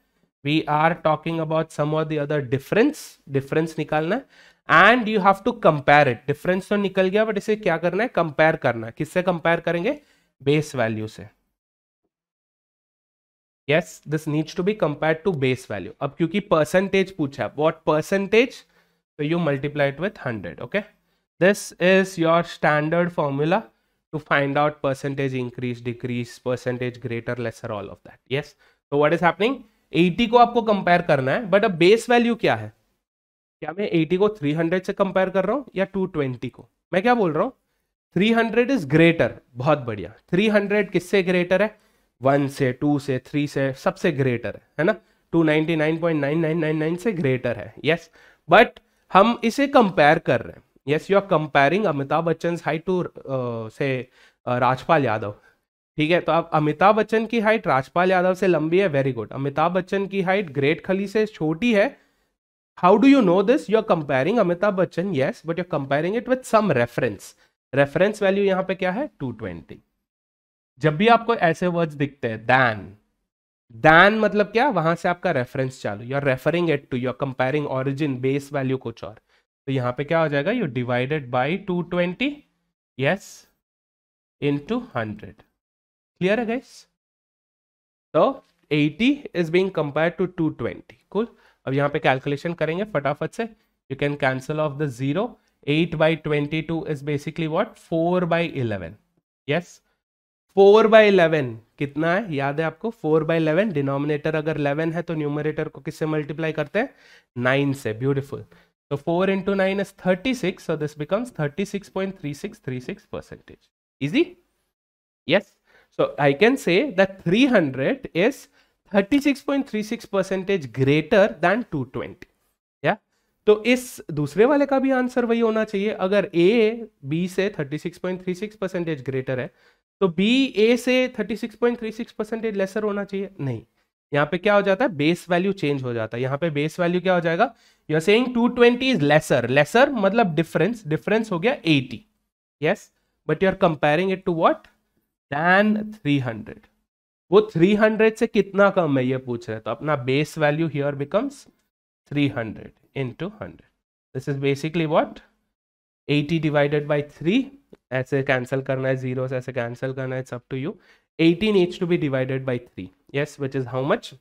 We are talking about some of the other difference difference निकालना है। And you have to compare it difference तो निकल गया बट इसे क्या करना है? कंपेयर करना है। किससे कंपेयर करेंगे? बेस वैल्यू से। Yes this needs to be compare to base value अब क्योंकि परसेंटेज पूछा व्हाट परसेंटेज तो you multiply it with hundred okay this is your standard formula to find out percentage increase, decrease, percentage greater, lesser, all of that. Yes? So what is happening? 80 को आपको compare करना है but अब base value क्या है? क्या मैं 80 को 300 से कंपेयर कर रहा हूँ या 220 को? मैं क्या बोल रहा हूँ? 300 इज़ ग्रेटर बहुत बढ़िया। 300 किससे ग्रेटर है? वन से टू से थ्री से, सबसे ग्रेटर है है ना? 299.9999 से ग्रेटर है यस yes. बट हम इसे कंपेयर कर रहे हैं। Yes you are comparing Amitabh Bachchan height to से राजपाल यादव ठीक है? तो अब अमिताभ बच्चन की हाइट राजपाल यादव से लंबी है वेरी गुड अमिताभ बच्चन की हाइट ग्रेट खली से छोटी है How do you know this? You're comparing Amitabh Bachchan, yes, but you're comparing it with some reference. Reference value यहाँ पे क्या है? 220. जब भी आपको ऐसे वर्ड्स दिखते हैं दैन दैन मतलब क्या? वहाँ से आपका रेफरेंस चालू। You are referring it to you are comparing origin base value कुछ और। तो यहाँ पे क्या हो जाएगा? You divided by two twenty yes into hundred clear है गाइस तो 80 is being compare to 220 cool अब यहाँ पे कैलकुलेशन करेंगे फटाफट से। You can cancel off the zero eight by twenty two is basically what four by eleven yes four by eleven कितना है? याद है आपको? फोर बाई इलेवन डिनोमिनेटर अगर इलेवन है तो न्यूमरेटर को किससे मल्टीप्लाई करते हैं? नाइन से। ब्यूटिफुल तो four into nine is thirty six so this six 36.3636 easy yes yes? So i can say that 300 is 36.36 percentage greater than 220 या तो इस दूसरे वाले का भी आंसर वही होना चाहिए। अगर ए बी से 36.36 परसेंटेज ग्रेटर है तो बी ए से 36.36 परसेंटेज लेसर होना चाहिए। नहीं, यहाँ पे क्या हो जाता है? बेस वैल्यू चेंज हो जाता है। यहाँ पे बेस वैल्यू क्या हो जाएगा? You are saying 220 is lesser lesser मतलब डिफरेंस डिफरेंस हो गया 80 yes but you are comparing it to what then 300 वो 300 से कितना कम है, ये पूछ रहे तो अपना base value here becomes 300 hundred in this is basically what 80 divided by 3 ऐसे कैंसिल करना है ज़ीरो ऐसे कैंसिल करना है सब to you 18 needs to be divided by 3 yes which is how much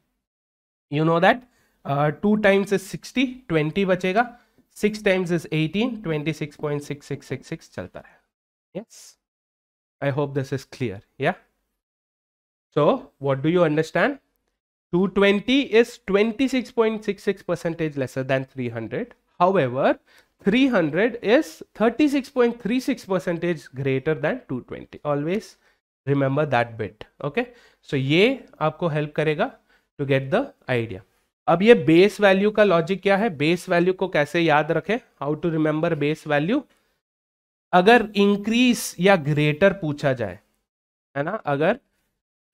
you know that two times is 60 20 बचेगा. Six times is eighteen twenty चलता है yes I hope this is clear या so what do you understand 220 is 26.66 percentage lesser than 300 however 300 is 36.36 percentage greater than 220 always remember that bit okay so ये आपको help करेगा to get the idea अब ये base value का logic क्या है base value को कैसे याद रखें how to remember base value अगर इंक्रीज या ग्रेटर पूछा जाए है ना अगर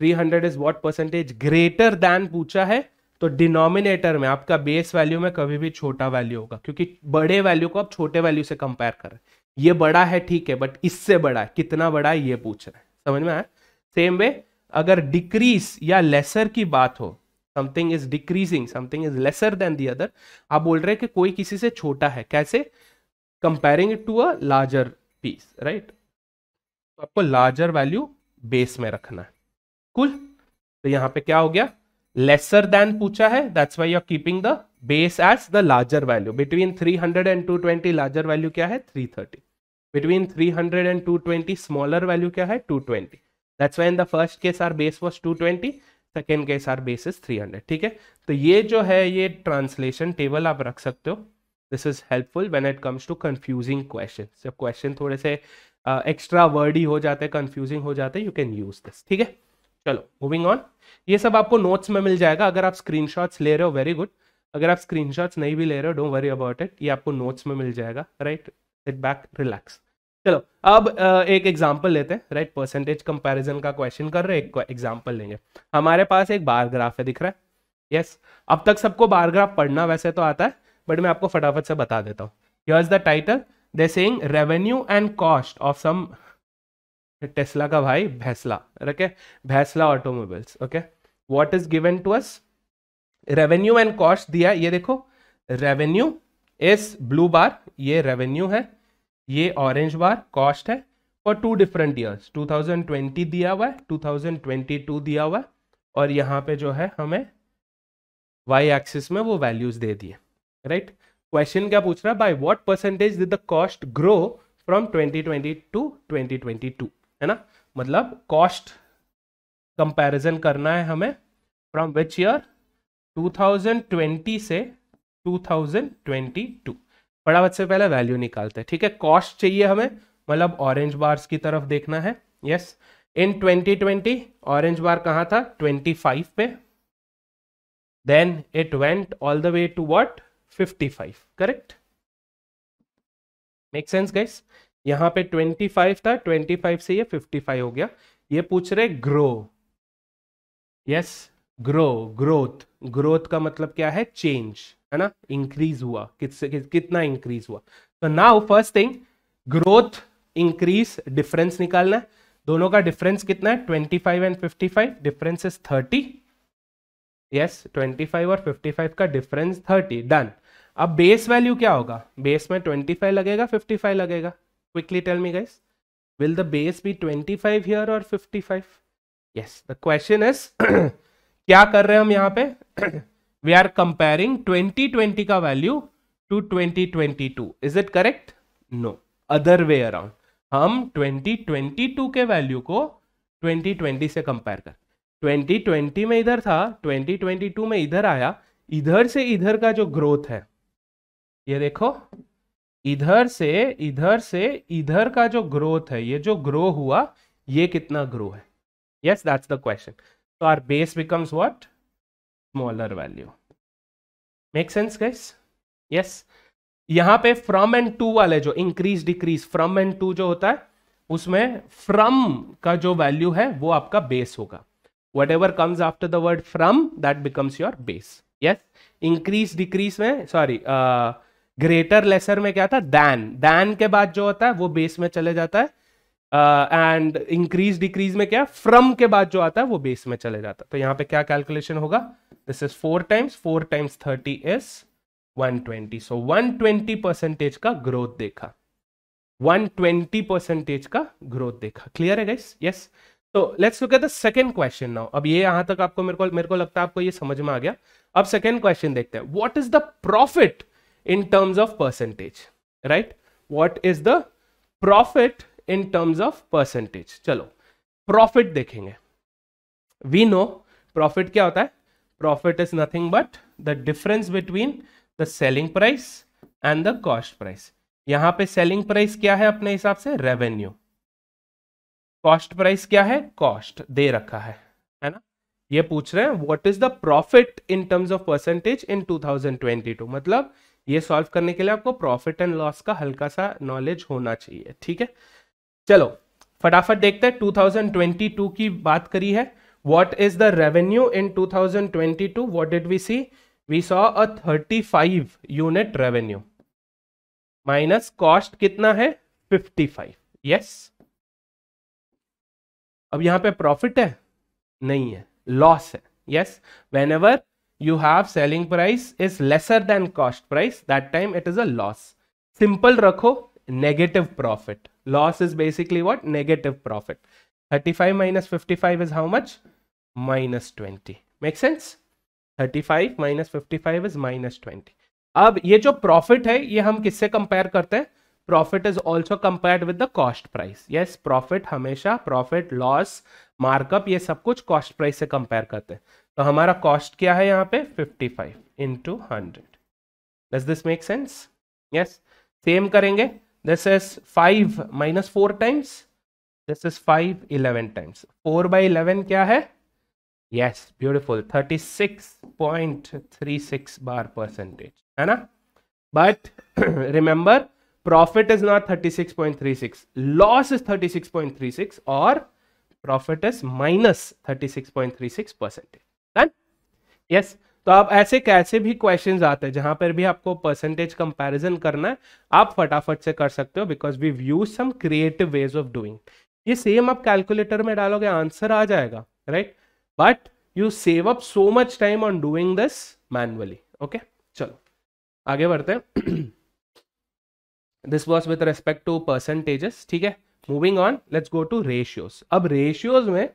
300 is what percentage greater than पूछा है तो डिनोमिनेटर में आपका बेस वैल्यू में कभी भी छोटा वैल्यू होगा, क्योंकि बड़े वैल्यू को आप छोटे वैल्यू से कंपेयर कर रहे हैं। ये बड़ा है, ठीक है बट इससे बड़ा है, कितना बड़ा है, ये पूछ रहे हैं। समझ में आया? सेम वे अगर डिक्रीज या लेसर की बात हो something is decreasing something is lesser than the other आप बोल रहे हैं कि कोई किसी से छोटा है, कैसे? Comparing it to a larger piece right आपको लार्जर वैल्यू बेस में रखना है। कुल? तो यहाँ पे क्या हो गया? लेसर देन पूछा है that's why are keeping the base as the larger value between 300 and 220 larger value क्या है? 330 बिटवीन 300 एंड 220 स्मॉलर वैल्यू क्या है? 220 that's why in the first case our base was 220 second case our base is 300 ठीक है? तो ये जो है ये ट्रांसलेशन टेबल आप रख सकते हो. This is helpful when it comes to confusing question जब क्वेश्चन थोड़े से एक्स्ट्रा uh, वर्ड ही हो जाते हैं कंफ्यूजिंग हो जाते हैं यू कैन यूज़ दिस ठीक है? चलो मूविंग ऑन ये सब आपको नोट्स में मिल जाएगा। अगर आप स्क्रीनशॉट्स ले रहे हो वेरी गुड अगर आप स्क्रीनशॉट्स नहीं भी ले रहे हो डोंट वरी अबाउट इट ये आपको नोट्स में मिल जाएगा राइट सिट बैक रिलैक्स चलो, अब एक एग्जांपल लेते हैं राइट परसेंटेज कंपैरिजन का क्वेश्चन कर रहे हैं, एक लेंगे। हमारे पास एक बार ग्राफ है, दिख रहा है? Yes yes. अब तक सबको बार ग्राफ पढ़ना वैसे तो आता है बट मैं आपको फटाफट से बता देता हूँ। Here's the title they saying revenue and cost of some Tesla का भाई Bhaisla okay Bhaisla automobiles okay what is given to us revenue and cost दिया, ये देखो रेवेन्यू इस ब्लू बार ये रेवेन्यू है, ये ऑरेंज बार कॉस्ट है फॉर टू डिफरेंट ईयर्स 2020 दिया हुआ है 2022 दिया हुआ है, और यहाँ पे जो है हमें वाई एक्सिस में वो वैल्यूज़ दे दिए राइट क्वेश्चन क्या पूछ रहा है? By what percentage did the cost grow from 2020 to 2022 है ना? मतलब कॉस्ट कंपैरिजन करना है हमें फ्रॉम विच ईयर 2020 से 2022 फटाफट से पहले वैल्यू निकालते हैं, ठीक है? कॉस्ट चाहिए हमें मतलब ऑरेंज बार्स की तरफ़ देखना है। यस इन 2020 ऑरेंज बार कहाँ था? 25 पे। Then it went all the way to what 55 correct make sense guys यहाँ पे 25 था 25 से ये 55 हो गया। ये पूछ रहे grow yes grow growth growth का मतलब क्या है? चेंज है ना? इंक्रीज हुआ। कितसे कि, कितना इंक्रीज हुआ? तो now first thing growth increase difference निकालना है। दोनों का डिफरेंस कितना है? 25 एंड 55 डिफरेंस इज़ 30 यस 25 और 55 का डिफरेंस 30 डन अब बेस वैल्यू क्या होगा? बेस में 25 लगेगा 55 लगेगा। Quickly tell me, guys. Will the base be 25 here or 55 yes, the question is, क्या कर रहे हैं हम यहाँ पे? वी आर कंपेयरिंग 2020 का value to 2022 is it correct no other way around हम 2022 के वैल्यू को 2020 से कंपेयर कर. 2020 में इधर था 2022 में इधर आया. इधर से इधर का जो ग्रोथ है, ये देखो इधर से इधर से इधर का जो ग्रोथ है ये जो ग्रो हुआ ये कितना ग्रो है? यस दैट्स द क्वेश्चन तो our base becomes what smaller value make sense guys yes यहाँ पे फ्रॉम एंड टू वाले जो increase decrease from and to जो होता है उसमें फ्रॉम का जो वैल्यू है वो आपका बेस होगा. Whatever comes after the word from that becomes your base yes increase decrease में सॉरी uh, ग्रेटर लेसर में क्या था? दैन। दैन के बाद जो होता है, वो बेस में चले जाता है एंड इंक्रीज डिक्रीज में क्या? फ्रम के बाद जो आता है, वो बेस में चले जाता है। तो यहाँ पे क्या कैलकुलेशन होगा? This is four times four times thirty is 120 so 120 percentage का ग्रोथ देखा। 120 परसेंटेज का ग्रोथ देखा। क्लियर है गाइस यस तो let's look at the second question now अब ये यहाँ तक आपको मेरे को मेरे को लगता है आपको ये समझ में आ गया। अब सेकंड क्वेश्चन देखते हैं। What is the profit in terms of percentage right what is the profit in terms of percentage चलो प्रॉफिट देखेंगे। वी नो प्रॉफिट क्या होता है? Profit is nothing but the difference between the selling price and the cost price यहाँ पे selling price क्या है अपने हिसाब से? रेवेन्यू कॉस्ट प्राइस क्या है? कॉस्ट दे रखा है। है ना? ये पूछ रहे हैं what is the profit in terms of percentage in 2022 मतलब ये सॉल्व करने के लिए आपको प्रॉफिट एंड लॉस का हल्का सा नॉलेज होना चाहिए, ठीक है? चलो, फटाफट देखते हैं 2022 की बात करी है। What is the revenue in 2022 what did we see? We saw a 35 unit revenue. Minus cost कितना है? 55 yes? अब यहाँ पे प्रॉफिट है? नहीं है. लॉस है. Yes whenever you have selling price is lesser than cost price that time it is a loss simple रखो negative profit loss is basically what negative profit 35 minus 55 is how much? Minus 20. Make sense? 35 minus 55 is minus 20. अब ये जो profit है, ये हम किससे compare करते हैं profit is also compared with the cost price yes profit हमेशा प्रॉफिट लॉस मार्कअप ये सब कुछ कॉस्ट प्राइस से कंपेयर करते हैं तो हमारा कॉस्ट क्या है यहाँ पे? 55 five into hundred does this make sense yes same करेंगे. This is five minus four times this is five eleven times four by eleven क्या है? Yes beautiful thirty six point three six bar percentage है ना? But remember profit is not thirty six point three six loss is thirty six point three six और profit is minus thirty six point three six percentage yes तो आप ऐसे कैसे भी question आते हैं, जहाँ पर भी आपको परसेंटेज कंपैरिजन करना है, आप फटाफट से कर सकते हो because we use some creative ways of doing ये सेम आप कैलकुलेटर में डालोगे आंसर आ जाएगा right but you save up so much time on doing this manually okay चलो, आगे बढ़ते हैं। This was with respect to percentages ठीक है? Moving on let's go to ratios अब रेशियोज में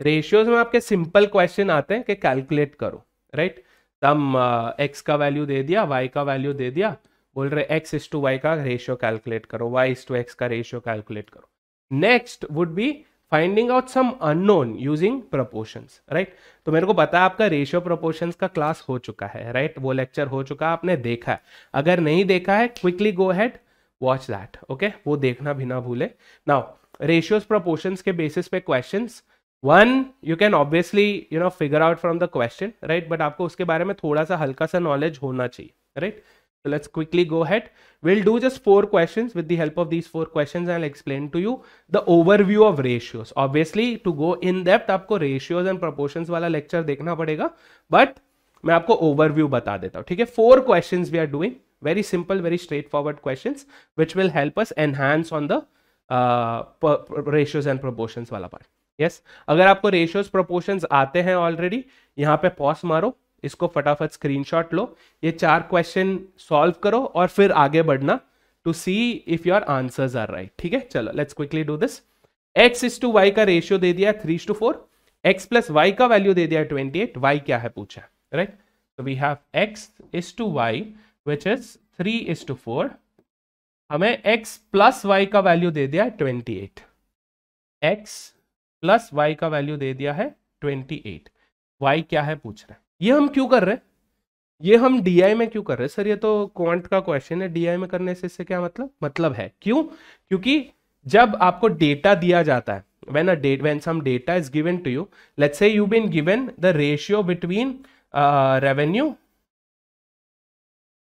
रेशियोज में आपके सिंपल क्वेश्चन आते हैं कि कैलकुलेट करो राइट तम एक्स का वैल्यू दे दिया वाई का वैल्यू दे दिया, बोल रहे एक्स इज़ टू वाई का रेशियो कैलकुलेट करो वाई इज़ टू एक्स का रेशियो कैलकुलेट करो। Next would be finding out some unknown using proportions right तो मेरे को है आपका रेशियो प्रपोर्शंस का क्लास हो चुका है राइट right? वो लेक्चर हो चुका है आपने देखा है। अगर नहीं देखा है quickly go ahead watch that okay वो देखना भी ना भूले। नाउ रेशियोज प्रपोर्शंस के बेसिस पे questions one you can obviously you know figure out from the question right but आपको उसके बारे में थोड़ा सा हल्का सा नॉलेज होना चाहिए right so let's quickly go ahead will do just four question with the help of these four question I explain to you the overview of ratios obviously to go in depth आपको ratios and proportion वाला lecture देखना पड़ेगा. But मैं आपको overview बता देता हूँ, ठीक है? Four question we are doing very simple very straightforward question which will help us enhance on the ratios and proportion वाला पार्ट yes? अगर आपको ratios, proportions आते हैं ऑलरेडी यहाँ पे pause मारो, इसको फटाफट स्क्रीनशॉट लो, ये चार क्वेश्चन सॉल्व करो और फिर आगे बढ़ना to see if your answers are right ठीक है? चलो let's quickly do this x is to y का रेशियो दे दिया three to four x plus y का वैल्यू दे दिया ट्वेंटी एट वाई क्या है पूछा? राइट तो we have x is to y which is three is to four हमें एक्स प्लस वाई का वैल्यू दे दिया twenty eight x plus y का वैल्यू दे दिया है ट्वेंटी एट। वाई क्या है पूछ रहे हैं। ये हम क्यों कर रहे हैं? ये हम डीआई में क्यों कर रहे हैं? सर ये तो क्वांट का क्वेश्चन है डीआई में करने से इससे क्या मतलब? मतलब है क्यों? क्योंकि जब आपको डेटा दिया जाता है when a date when some data is given to you let's say you've been given the ratio between uh, revenue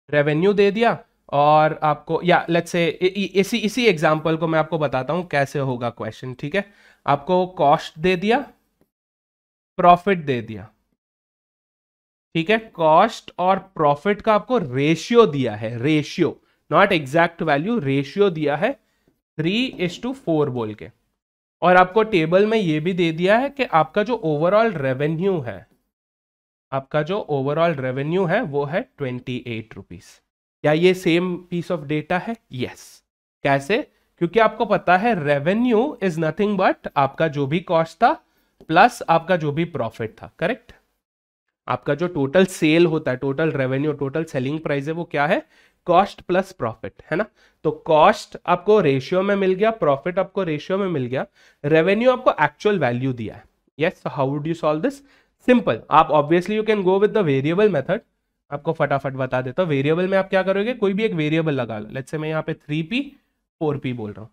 revenue दे दिया और आपको या लेट्स से इसी इसी एग्जांपल को मैं आपको बताता हूँ कैसे होगा क्वेश्चन ठीक है? आपको कॉस्ट दे दिया प्रॉफिट दे दिया। ठीक है कॉस्ट और प्रॉफिट का आपको रेशियो दिया है ratio not exact value ratio दिया है थ्री इज़ टू फोर बोल के। और आपको टेबल में ये भी दे दिया है कि आपका जो ओवरऑल रेवेन्यू है, आपका जो ओवरऑल रेवेन्यू है, वो है ट्वेंटी एट रुपीज़ क्या ये सेम पीस ऑफ़ डेटा है? Yes yes. कैसे? क्योंकि आपको पता है रेवेन्यू इज़ नथिंग बट आपका जो भी कॉस्ट था प्लस आपका जो भी प्रॉफिट था करेक्ट आपका जो टोटल सेल होता है total revenue total selling price है, वो क्या है? कॉस्ट प्लस प्रॉफिट है ना? तो कॉस्ट आपको रेशियो में मिल गया प्रॉफिट आपको रेशियो में मिल गया रेवेन्यू आपको एक्चुअल वैल्यू दिया है। Yes how would you solve this simple आप obviously you can go with the variable method आपको फटाफट बता देता हूँ वेरिएबल में आप क्या करोगे? कोई भी एक वेरिएबल लगा लो। लेट्स से मैं यहाँ पे थ्री पी फोर पी बोल रहा हूँ।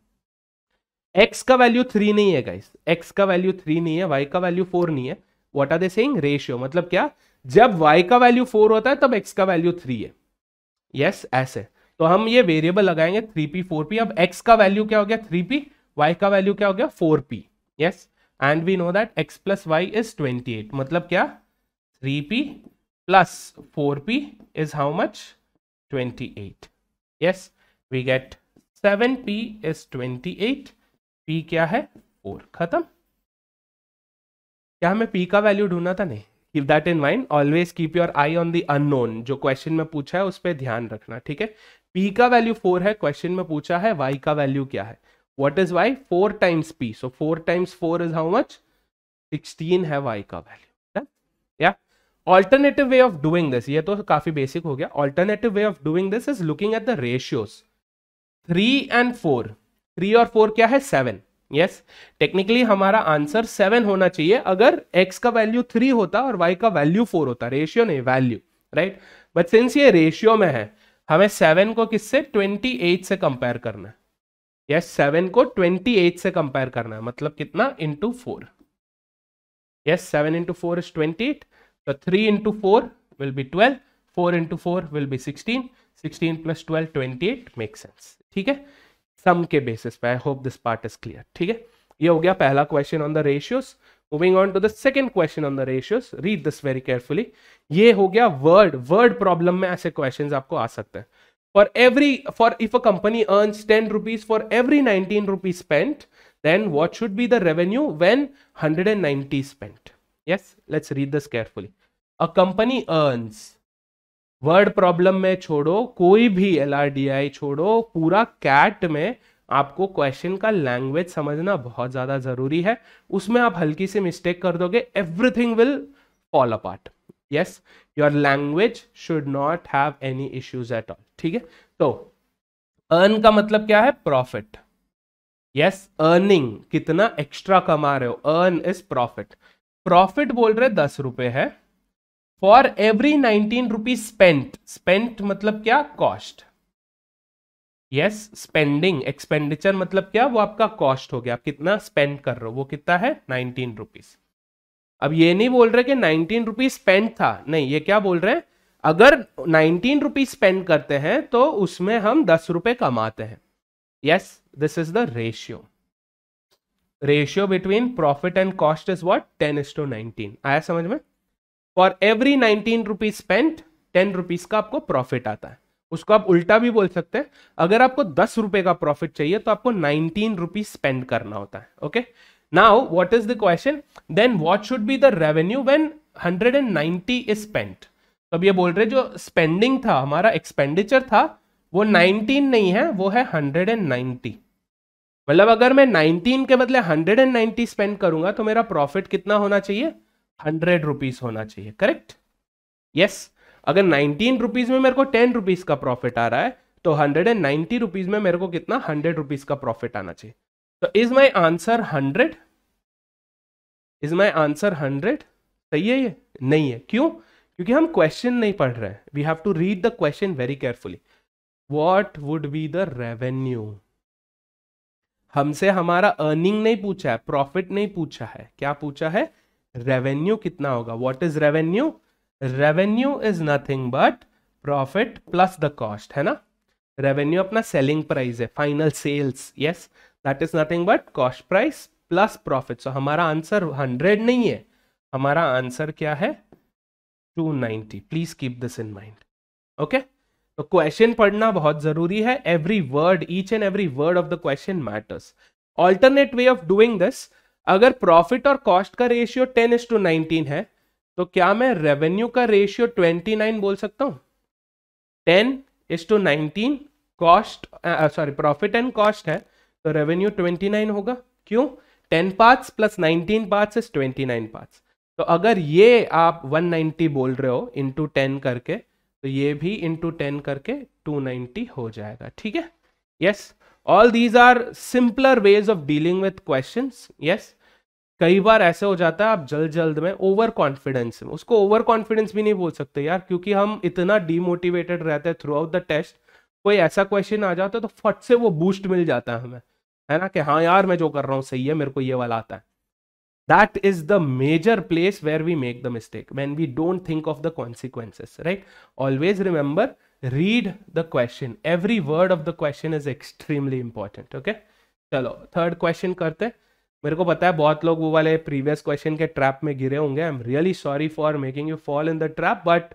एक्स का वैल्यू थ्री नहीं है गाइस एक्स का वैल्यू थ्री नहीं है वाई का वैल्यू फोर नहीं है. What are they saying ratio मतलब क्या? जब वाई का वैल्यू फोर होता है तब एक्स का वैल्यू थ्री है. यस yes, ऐसे. तो हम ये वेरिएबल लगाएँगे थ्री पी फोर पी अब एक्स का वैल्यू क्या हो गया? थ्री पी वाई का वैल्यू क्या हो गया? Four p yes and we know that x plus y is twenty eight मतलब क्या? Three p plus four p is how much twenty eight yes we get seven p is twenty eight, p क्या है? Four. खत्म। क्या हमें P का value ढूंढना था? नहीं। Keep that in mind always keep your eye on the unknown जो क्वेश्चन में पूछा है, उस पर ध्यान रखना, ठीक है? पी का वैल्यू फोर है क्वेश्चन में पूछा है वाई का वैल्यू क्या है? What is y four times p so four times four is how much sixteen है वाई का वैल्यू या alternative way of doing this ये तो काफ़ी बेसिक हो गया. Alternative way of doing this is looking at the ratios three and four three और four क्या है? सेवन यस टेक्निकली हमारा आंसर सेवन होना चाहिए। अगर एक्स का वैल्यू थ्री होता और वाई का वैल्यू फोर होता रेशियो नहीं वैल्यू राइट बट सिंस ये रेशियो में है, हमें सेवन को किससे? ट्वेंटी एट से कंपेयर करना है। यस सेवन को ट्वेंटी एट से कंपेयर करना है। मतलब कितना? Into four yes seven into four is twenty eight तो three into four will be twelve four into four will be sixteen sixteen plus twelve twenty eight make sense ठीक है? Sum के basis पे I hope this part is clear ठीक है? ये हो गया पहला question on the ratios moving on to the second question on the ratios read this very carefully ये हो गया वर्ड वर्ड प्रॉब्लम में ऐसे क्वेश्चन आपको आ सकते हैं. For every for if a company earns ten rupees for every nineteen rupees spent then what should be the revenue when 190 spent? Yes? Let's read this carefully. A company earns word problem में छोड़ो, कोई भी LRDI छोड़ो, पूरा CAT में आपको question का language समझना बहुत ज़्यादा ज़रूरी है। उसमें आप हल्की सी मिस्टेक कर दोगे everything will fall apart yes your language should not have any issues at all ठीक है? तो अर्न का मतलब क्या है? प्रॉफिट यस अर्निंग कितना एक्स्ट्रा कमा रहे हो? अर्न इज़ प्रॉफिट प्रॉफिट बोल रहे दस रुपए है। For every nineteen rupees spent spent मतलब क्या? कॉस्ट यस स्पेंडिंग एक्सपेंडिचर मतलब क्या? वो आपका कॉस्ट हो गया। आप कितना स्पेंड कर रहे हो? वो कितना है? नाइनटीन रुपीज़ अब ये नहीं बोल रहे कि नाइनटीन रुपीज़ स्पेंड था। नहीं, ये क्या बोल रहे हैं? अगर नाइनटीन रुपीज़ स्पेंड करते हैं तो उसमें हम दस रुपए कमाते हैं। Yes this is the ratio ratio between profit and cost is what ten is to nineteen आया समझ में? For every nineteen rupees spent ten rupees का आपको प्रॉफिट आता है। उसको आप उल्टा भी बोल सकते हैं। अगर आपको दस रुपए का प्रॉफिट चाहिए तो आपको नाइनटीन रुपीज़ स्पेंड करना होता है okay now what is the question then what should be the revenue when 190 is spent अब ये बोल रहे जो स्पेंडिंग था, हमारा एक्सपेंडिचर था, वो 19 नहीं है, वो है 190 मतलब अगर मैं 19 के बदले 190 स्पेंड करूँगा तो मेरा प्रॉफिट कितना होना चाहिए? हंड्रेड रुपीज़ होना चाहिए, करेक्ट? यस. अगर नाइनटीन रुपीज़ में मेरे को टेन रुपीज़ का प्रॉफिट आ रहा है तो हंड्रेड एंड नाइनटी रुपीज़ में मेरे को कितना? हंड्रेड रुपीज़ का प्रॉफिट आना चाहिए। तो is my answer hundred? Is my answer hundred? सही है ये? नहीं है। क्यों? क्योंकि हम क्वेश्चन नहीं पढ़ रहे हैं। We have to read the question very carefully what would be the revenue हमसे हमारा अर्निंग नहीं पूछा है प्रॉफिट नहीं पूछा है। क्या पूछा है? रेवेन्यू कितना होगा? What is revenue revenue is nothing but profit plus the cost है ना? रेवेन्यू अपना सेलिंग प्राइस है final sales yes that is nothing but cost price plus profit so हमारा आंसर हंड्रेड नहीं है। हमारा आंसर क्या है? Two ninety please keep this in mind okay तो क्वेश्चन पढ़ना बहुत ज़रूरी है। Every word each and every word of the question matters alternate way of doing this अगर प्रॉफिट और कॉस्ट का ratio ten is to nineteen है तो क्या मैं रेवेन्यू का रेशियो 29 बोल सकता हूँ? Ten is to 19 cost sorry profit and cost है तो रेवेन्यू 29 होगा। क्यों? Ten parts plus 19 parts is 29 parts तो अगर ये आप 190 बोल रहे हो इंटू टेन करके तो ये भी इंटू टेन करके 290 हो जाएगा। ठीक है? Yes all these are simpler ways of dealing with question yes कई बार ऐसे हो जाता है, आप जल्द जल्द में ओवर कॉन्फिडेंस में, उसको ओवर कॉन्फिडेंस भी नहीं बोल सकते यार, क्योंकि हम इतना डीमोटिवेटेड रहते हैं थ्रू आउट द टेस्ट कोई ऐसा क्वेश्चन आ जाता है तो फट से वो बूस्ट मिल जाता है हमें, है ना कि हाँ यार मैं जो कर रहा हूँ सही है, मेरे को ये वाला आता है। That is the major place where we make the mistake, when we don't think of the consequences, right? Always remember read the question every word of the question is extremely important okay चलो third question करते मेरे को पता है बहुत लोग वो वाले प्रीवियस क्वेश्चन के ट्रैप में गिरे होंगे। I am really sorry for making you fall in the trap but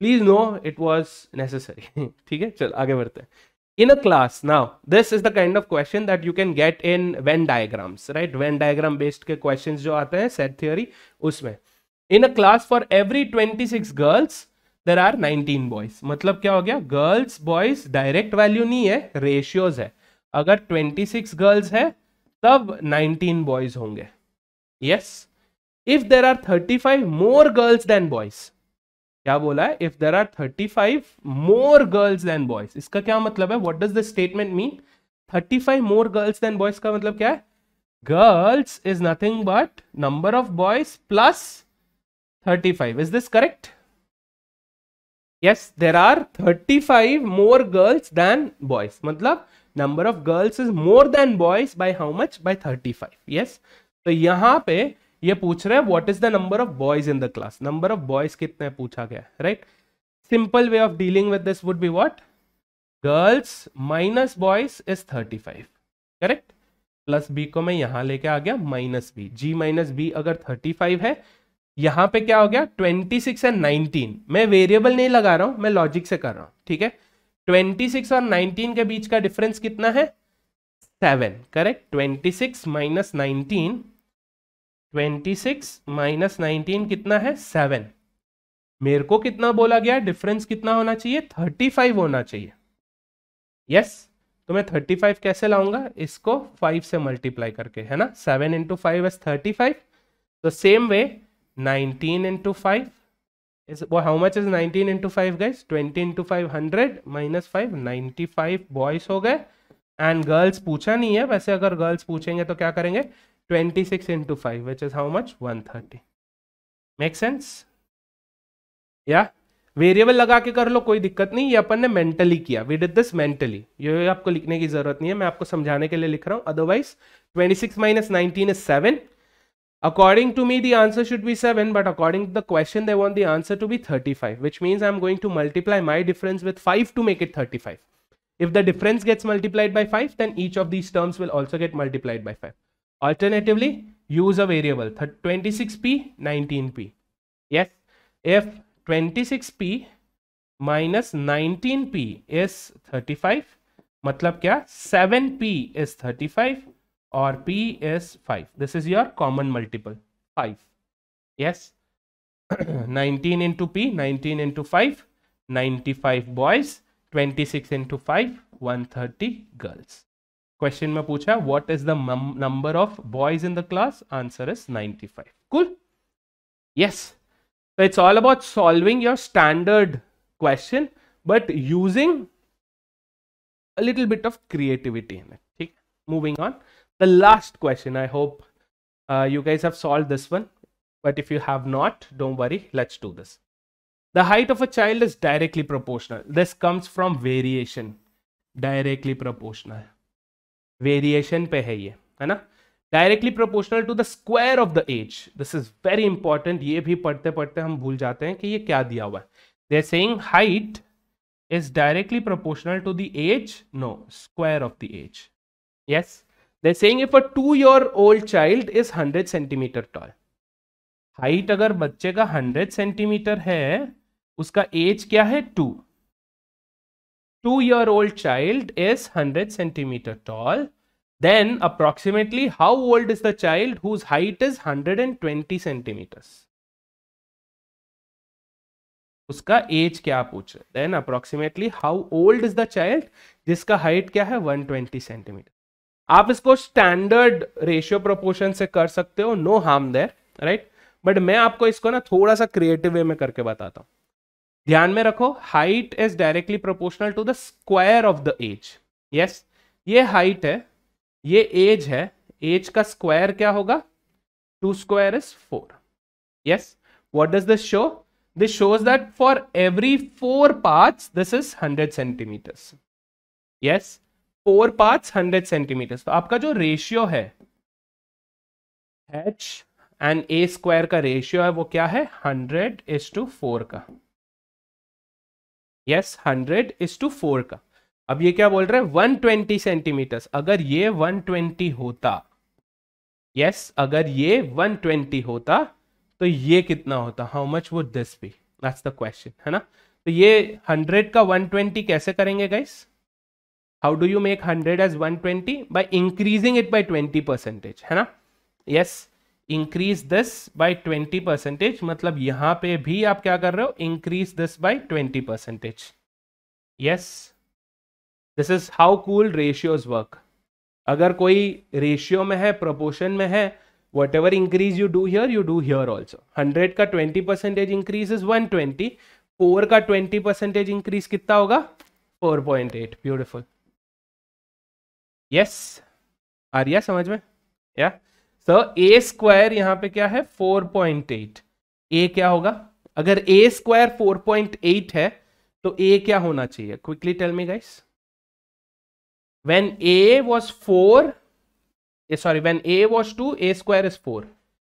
please know it was necessary ठीक है? चलो, आगे बढ़ते हैं। In a class now this is the kind of question that you can get in venn diagrams right venn diagram based के question जो आते हैं सेट थियोरी उसमें। In a class for every twenty six girls there are 19 boys. मतलब क्या हो गया? Girls boys direct value नहीं है रेशियोज है। अगर 26 गर्ल्स है, तब 19 बॉयज़ होंगे। Yes? If there are 35 more girls than boys, क्या बोला है? If there are thirty five more girls than boys इसका क्या मतलब है? What does the statement mean thirty five more girls than boys का मतलब क्या है? Girls is nothing but number of boys plus thirty five is this yes, there are 35 more girls than boys. मतलब number of girls is more than boys by how much? By 35 yes? तो यहाँ पे ये पूछ रहे हैं what is the number of boys in the class number of boys कितने पूछा गया right simple way of dealing with this would be what girls minus boys is thirty five correct plus B को मैं यहाँ लेके आ गया minus B G minus B अगर थर्टी फाइव है यहाँ पे क्या हो गया? ट्वेंटी सिक्स एंड नाइनटीन मैं वेरिएबल नहीं लगा रहा हूँ, मैं लॉजिक से कर रहा हूँ, ठीक है? ट्वेंटी सिक्स और नाइनटीन के बीच का डिफरेंस कितना है? Seven correct twenty six minus nineteen twenty minus nineteen कितना है? सेवन मेरे को कितना बोला गया? डिफरेंस कितना होना चाहिए? थर्टी फाइव होना चाहिए। Yes yes? तो मैं थर्टी फाइव कैसे लाऊँगा? इसको फाइव से मल्टीप्लाई करके, है ना? Seven into five is thirty five तो same way nineteen into five is how much is nineteen into five guys twenty into five hundred minus five ninety five boys हो गए एंड गर्ल्स पूछा नहीं है वैसे अगर गर्ल्स पूछेंगे तो क्या करेंगे? 26 into 5 which is how much? 130 make sense? या वेरिएबल लगा के कर लो, कोई दिक्कत नहीं। ये अपन ने मेंटली किया। वी डिड दिस मेंटली ये आपको लिखने की ज़रूरत नहीं है। मैं आपको समझाने के लिए लिख रहा हूँ। Otherwise 26 minus 19 is 7 According to me, the answer should be 7, but according to the question, they want the answer to be 35, which means I'm going to multiply my difference with 5 to make it 35. If the difference gets multiplied by 5, then each of these terms will also get multiplied by 5. Alternatively, use a variable 26p, 19p. Yes, if 26p minus 19p is 35, matlab kya? 7p is 35 or P is 5. This is your common multiple 5. Yes. 19 into P, 19 into 5, 95 boys, 26 into 5, 130 girls. Question mein pucha, what is the number of boys in the class? Answer is 95. Cool? Yes. So it's all about solving your standard question, but using a little bit of creativity in it. Okay? Moving on the last question i hope uh, you guys have solved this one but if you have not don't worry let's do this the height of a child is directly proportional this comes from variation directly proportional variation पे है ये है ना directly proportional to the square of the age this is very important ये भी पढ़ते पढ़ते हम भूल जाते हैं कि ये क्या दिया हुआ है they saying height is directly proportional to the age no square of the age yes They're saying if a two year old child is 100 centimeter tall height अगर बच्चे का 100 सेंटीमीटर है उसका एज क्या है two two year old child is 100 centimeter tall, then approximately how old is the child whose height is 120 centimeters? उसका age क्या पूछ रहे then approximately how old is the child जिसका हाइट क्या है 120 सेंटीमीटर आप इसको स्टैंडर्ड रेशियो प्रोपोर्शन से कर सकते हो no harm there right but मैं आपको इसको ना थोड़ा सा क्रिएटिव वे में करके बताता हूँ। ध्यान में रखो height is directly proportional to the square of the age yes ये हाइट है, ये एज है एज का स्क्वायर क्या होगा? Two square is four yes what does this show this shows that for every four part this is hundred centimetres yes four parts hundred centimetres. तो आपका जो रेशियो है एच एंड ए स्क्वायर का ratio है वो क्या है? Hundred is to four का। Yes hundred is to four का। अब ये क्या बोल रहे हैं? वन ट्वेंटी सेंटीमीटर्स अगर ये वन ट्वेंटी होता यस yes, अगर ये वन ट्वेंटी होता तो ये कितना होता? How much would this be that's the question है ना? तो ये हंड्रेड का वन ट्वेंटी कैसे करेंगे guys how do you make hundred age one twenty by increasing it by twenty percentage है ना? Yes increase this by twenty percentage मतलब यहाँ पे भी आप क्या कर रहे हो? Increase this by twenty percentage yes this is how cool ratios work अगर कोई रेशियो में है प्रोपोर्शन में है whatever increase you do here you do here also hundred का twenty percentage increase is one twenty four का twenty percentage increase कितना होगा? Four point eight beautiful yes आ रही समझ में? या सो ए स्क्वायर यहाँ पे क्या है? 4.8 ए क्या होगा? अगर ए स्क्वायर 4.8 है तो ए क्या होना चाहिए? Quickly tell me guys when A was 4 sorry when A was 2 A square is 4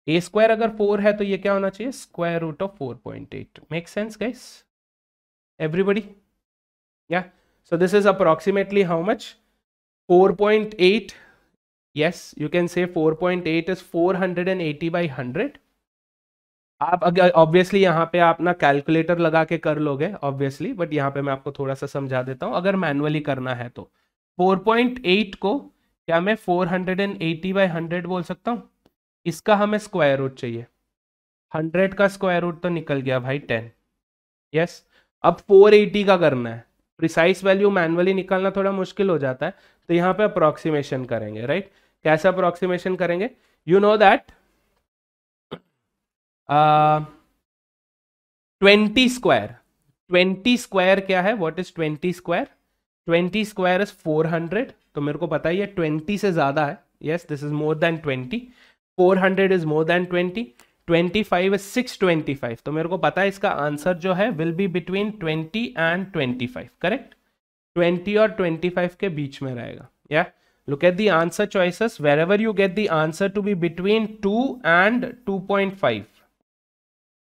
A square अगर 4 है तो ये क्या होना चाहिए? Square root of 4.8 make sense guys everybody या so this is approximately how much 4.8 yes, you can say 4.8 is 480 by 100 आप अगर ऑब्वियसली यहाँ पे आप ना कैलकुलेटर लगा के कर लोगे ऑब्वियसली बट यहाँ पे मैं आपको थोड़ा सा समझा देता हूँ, अगर मैनुअली करना है तो। 4.8 को क्या मैं 480 बाई 100 बोल सकता हूँ? इसका हमें स्क्वायर रूट चाहिए। 100 का स्क्वायर रूट तो निकल गया भाई 10 यस yes? अब 480 का करना है। प्रिसाइस वैल्यू मैनुअली निकालना थोड़ा मुश्किल हो जाता है तो यहाँ पे अप्रोक्सीमेशन करेंगे राइट कैसे अप्रोक्सीमेशन करेंगे? You know that twenty square twenty square क्या है? What is twenty square twenty square is four hundred तो मेरे को पता ही है ट्वेंटी से ज़्यादा है. Yes this is more than twenty four hundred is more than twenty twenty five six twenty five तो मेरे को पता है इसका आंसर जो है will be between twenty and twenty five correct twenty और ट्वेंटी फाइव के बीच में रहेगा या look at the answer choices wherever you get the answer to be between two and two point five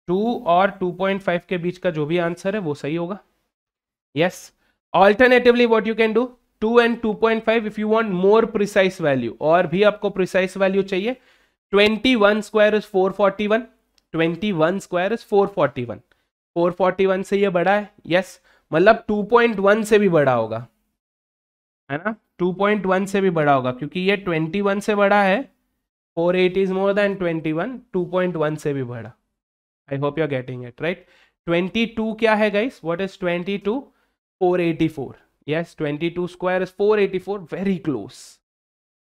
two और two point five के बीच का जो भी आंसर है वो सही होगा? Yes alternatively what you can do two and two point five if you want more precise value और भी आपको प्रिसाइस वैल्यू चाहिए 21 square is 441 21 square is 441 441 से ये बड़ा है? Yes yes. मतलब 2.1 से भी बड़ा होगा। है ना? 2.1 से भी बड़ा होगा, क्योंकि ये 21 से बड़ा है। 480 इज़ मोर देन 21 2.1 से भी बड़ा। I hope you are getting it right 22 क्या है guys what is 22 484 yes 22 square is 484 very close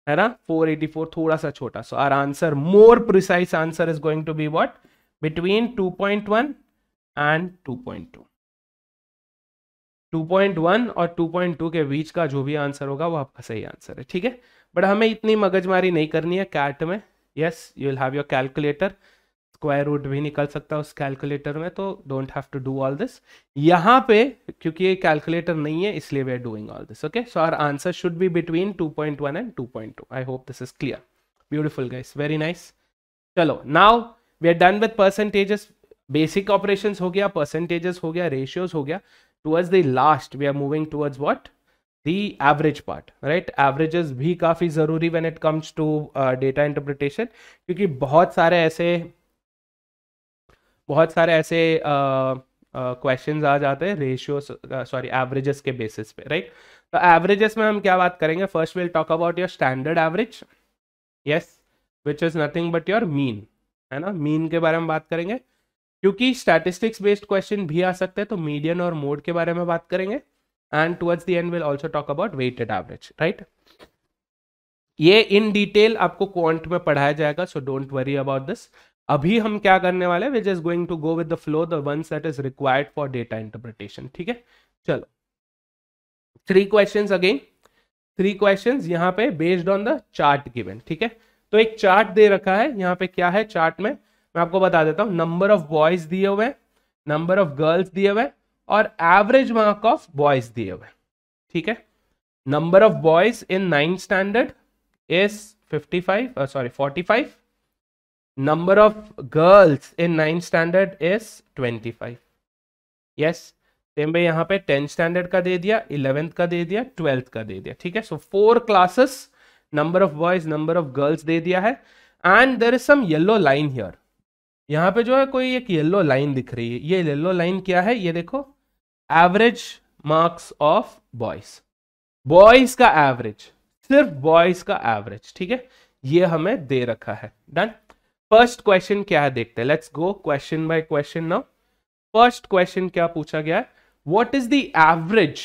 है ना? 484 थोड़ा सा छोटा। So our answer more precise answer is going to be what between 2.1 and 2.2 2.1 और 2.2 के बीच का जो भी आंसर होगा, वो आपका सही आंसर है, ठीक है? बट हमें इतनी मगजमारी नहीं करनी है कैट में। Yes you will have your calculator square root भी निकल सकता है उस कैलकुलेटर में तो don't have to do all this यहाँ पे क्योंकि ये कैलकुलेटर नहीं है इसलिए we are doing all this okay so our answer should be between 2.1 and 2.2 I hope this is clear beautiful guys very nice चलो now we are done with percentages basic operations हो गया percentages हो गया ratios हो गया. Towards the last we are moving towards what? The average part right? Averages भी काफ़ी ज़रूरी when it comes to uh, data interpretation. क्योंकि बहुत सारे ऐसे बहुत सारे ऐसे क्वेश्चन आ जाते हैं रेशियो सॉरी एवरेजेस के बेसिस पे राइट तो एवरेजेस में हम क्या बात करेंगे? First will talk about your standard average yes which is nothing but your mean है ना? मीन के बारे में बात करेंगे। क्योंकि स्टैटिस्टिक्स बेस्ड क्वेश्चन भी आ सकते हैं तो मीडियन और मोड के बारे में बात करेंगे। And towards the end will also talk about weighted average right ये इन डिटेल आपको क्वांट में पढ़ाया जाएगा so don't worry about this अभी हम क्या करने वाले which is going to go with the flow the ones is required for data interpretation ठीक है? चलो। Three questions again three questions यहाँ पे based on the chart given ठीक है? तो एक चार्ट दे रखा है। यहाँ पे क्या है चार्ट में? मैं आपको बता देता हूँ। नंबर ऑफ़ बॉयज़ दिए हुए नंबर ऑफ़ गर्ल्स दिए हुए और एवरेज मार्क ऑफ़ बॉयज़ दिए हुए ठीक है? Number of boys in ninth standard is 55 sorry 45 number of girls in 9th standard is 25 yes same भाई यहाँ पे टेंथ स्टैंडर्ड का दे दिया इलेवेंथ का दे दिया ट्वेल्थ का दे दिया, ठीक है? So four classes number of boys number of girls दे दिया है। And there is some yellow line here यहाँ पे जो है कोई एक येलो लाइन दिख रही है। ये येलो लाइन क्या है? ये देखो average marks of boys boys का एवरेज सिर्फ़ बॉयज़ का एवरेज ठीक है? ये हमें दे रखा है। डन फ़र्स्ट क्वेश्चन क्या है देखते हैं। Let's go question by question now first question क्या पूछा गया है? What is the average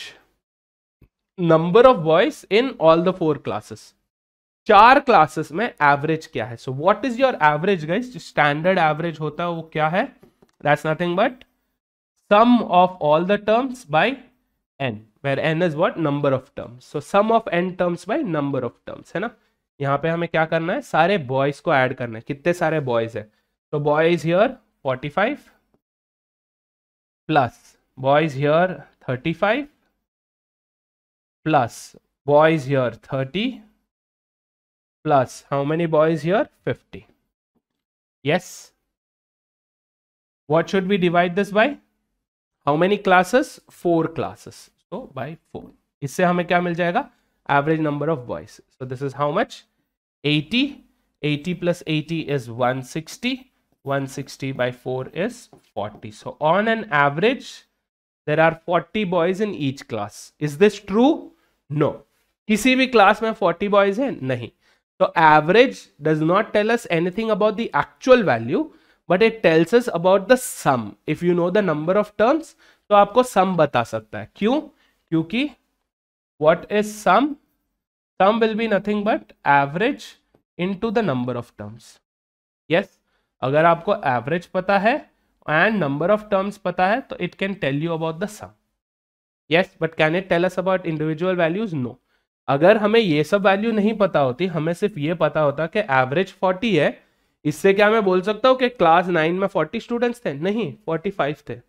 number of boys in all the four classes चार क्लासेस में एवरेज क्या है? So what is your average guys जो स्टैंडर्ड एवरेज होता है वो क्या है? That's nothing but sum of all the terms by N where N is what number of terms so sum of N terms by number of terms है ना? यहाँ पे हमें क्या करना है? सारे बॉयज़ को ऐड करना है। कितने सारे बॉयज़ है? तो boys here 45 plus boys here 35 plus boys here 30 plus how many boys here 50 yes what should be divide this by how many classes four classes so by four इससे हमें क्या मिल जाएगा? Average number of boys so this is how much 80. 80 plus 80 is 160. 160 by 4 is 40. So on an average, there are 40 boys in each class. Is this true? No. किसी भी class में 40 boys हैं नहीं So average does not tell us anything about the actual value, but it tells us about the sum. If you know the number of terms, तो आपको sum बता सकता है क्यों क्योंकि what is sum sum will be nothing but average into the number of terms. Yes, अगर आपको average पता है एंड नंबर ऑफ़ टर्म्स पता है तो it can tell you about the sum yes but can it tell us about individual values no अगर हमें ये सब वैल्यू नहीं पता होती, हमें सिर्फ़ ये पता होता कि एवरेज 40 है, इससे क्या मैं बोल सकता हूँ कि क्लास नाइन में 40 स्टूडेंट्स थे? नहीं 45 थे.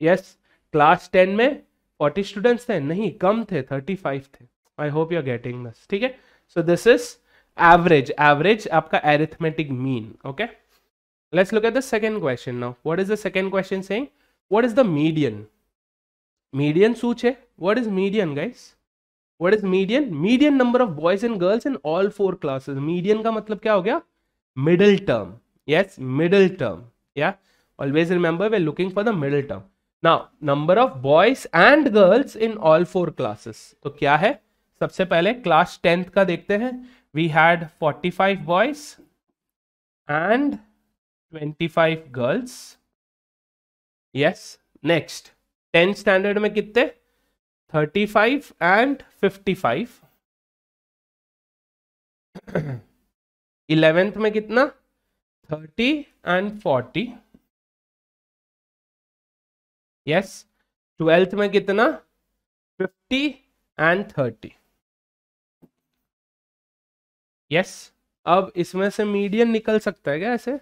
यस क्लास 10 में फोर्टी स्टूडेंट्स थे? नहीं, कम थे थर्टी फाइव थे. I hope you are getting this ठीक है? So this is average average आपका arithmetic mean okay let's look at the second question now what is the second question saying what is the median median such है? What is median guys what is median median number of boys and girls in all four classes median का मतलब क्या हो गया? Middle term yes middle term या always remember we looking for the middle term now number of boys and girls in all four classes तो क्या है? सबसे पहले क्लास टेंथ का देखते हैं। We had forty five boys and twenty five girls yes next tenth standard में कितने? Thirty five and fifty five eleventh में कितना? Thirty and forty yes twelfth में कितना? फिफ्टी एंड थर्टी यस अब इसमें से मीडियन निकल सकता है क्या ऐसे?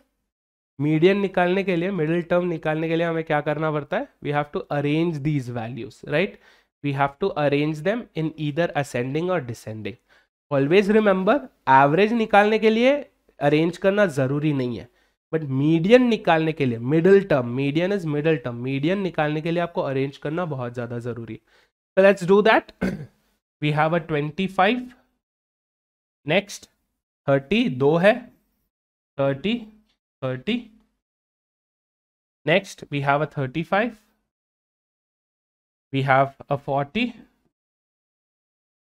मीडियन निकालने के लिए मिडिल टर्म निकालने के लिए हमें क्या करना पड़ता है? We have to arrange these values right we have to arrange them in either ascending और डिसेंडिंग ऑलवेज रिमेंबर एवरेज निकालने के लिए अरेंज करना ज़रूरी नहीं है. बट मीडियन निकालने के लिए middle term median is middle term median निकालने के लिए आपको अरेंज करना बहुत ज़्यादा ज़रूरी है. Let's do that we have a twenty five next thirty, दो है। Thirty thirty. Next we have a thirty five we have a forty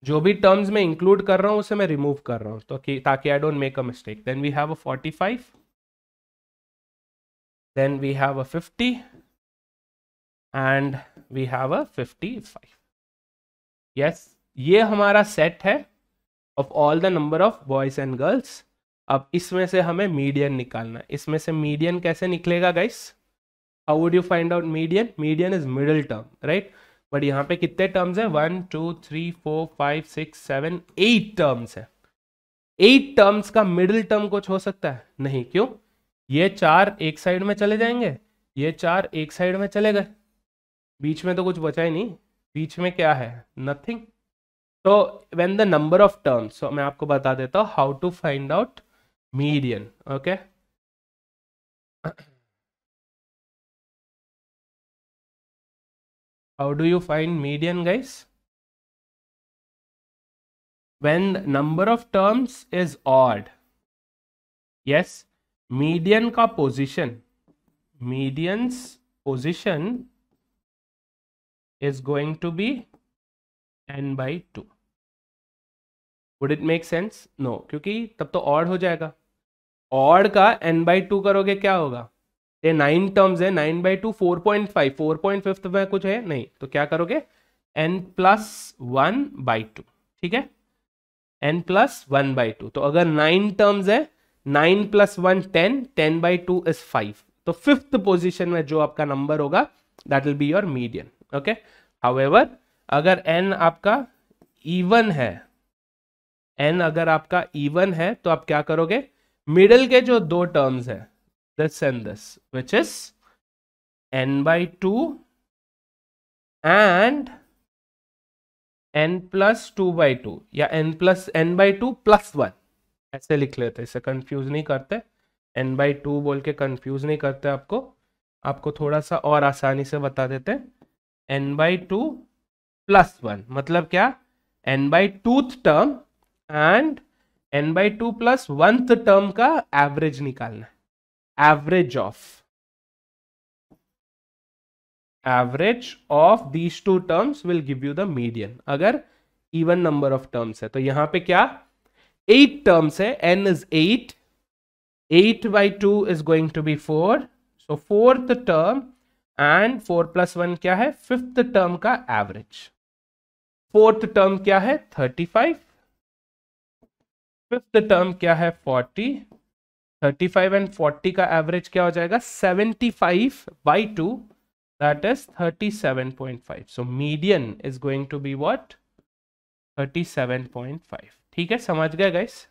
जो भी टर्म्स में इंक्लूड कर रहा हूँ, उसे मैं रिमूव कर रहा हूँ तो ताकि I don't make a mistake then we have a forty five then we have a 50 and we have a 55 yes, ये हमारा सेट है। Of all the number of boys and girls अब इसमें से हमें मीडियन निकालना है। इसमें से मीडियन कैसे निकलेगा guys how would you find out median median is middle term right but यहाँ पे कितने टर्म्स है? One two three four five six seven eight terms है। एट टर्म्स का मिडिल टर्म कुछ हो सकता है? नहीं, क्यों? ये चार एक साइड में चले जाएँगे। ये चार एक साइड में चले गए। बीच में तो कुछ बचा ही नहीं। बीच में क्या है? नथिंग तो when the number of terms मैं आपको बता देता हूँ how to find out median okay how do you find median guys when the number of terms is odd yes median का position median's position is going to be n by 2 would it make sense? No, क्योंकि तब तो odd हो जाएगा। Odd का n by two करोगे क्या होगा? ये नाइन टर्म्स है nine by two four point five four point fifth में कुछ है? नहीं तो क्या करोगे? N plus one by two ठीक है? N plus one by two तो अगर नाइन टर्म्स है nine plus one ten ten by two is five तो फिफ्थ पोजिशन में जो आपका नंबर होगा that will be your median okay however अगर एन आपका इवन है एन अगर आपका इवन है तो आप क्या करोगे? मिडल के जो दो टर्म्स है, this and this, which is n by 2 and n plus 2 by 2 या n plus, n by 2 plus 1 ऐसे लिख लेते इसे कंफ्यूज नहीं करते। n बाई टू बोल के कंफ्यूज नहीं करते आपको। आपको थोड़ा सा और आसानी से बता देते n by 2 प्लस वन मतलब क्या? N by two term and n by two plus oneth term का एवरेज निकालना है। Average of average of these two terms will give you the median अगर इवन नंबर ऑफ़ टर्म्स है तो यहाँ पे क्या? एट टर्म्स है। N is eight eight by two is going to be four so fourth term and four plus one क्या है? Fifth term का एवरेज फोर्थ टर्म क्या है? थर्टी फाइव फिफ्थ टर्म क्या है? Forty thirty five and forty का average क्या हो जाएगा? Seventy five by two that is thirty seven point five so median is going to be what thirty seven point five ठीक है? समझ गए guys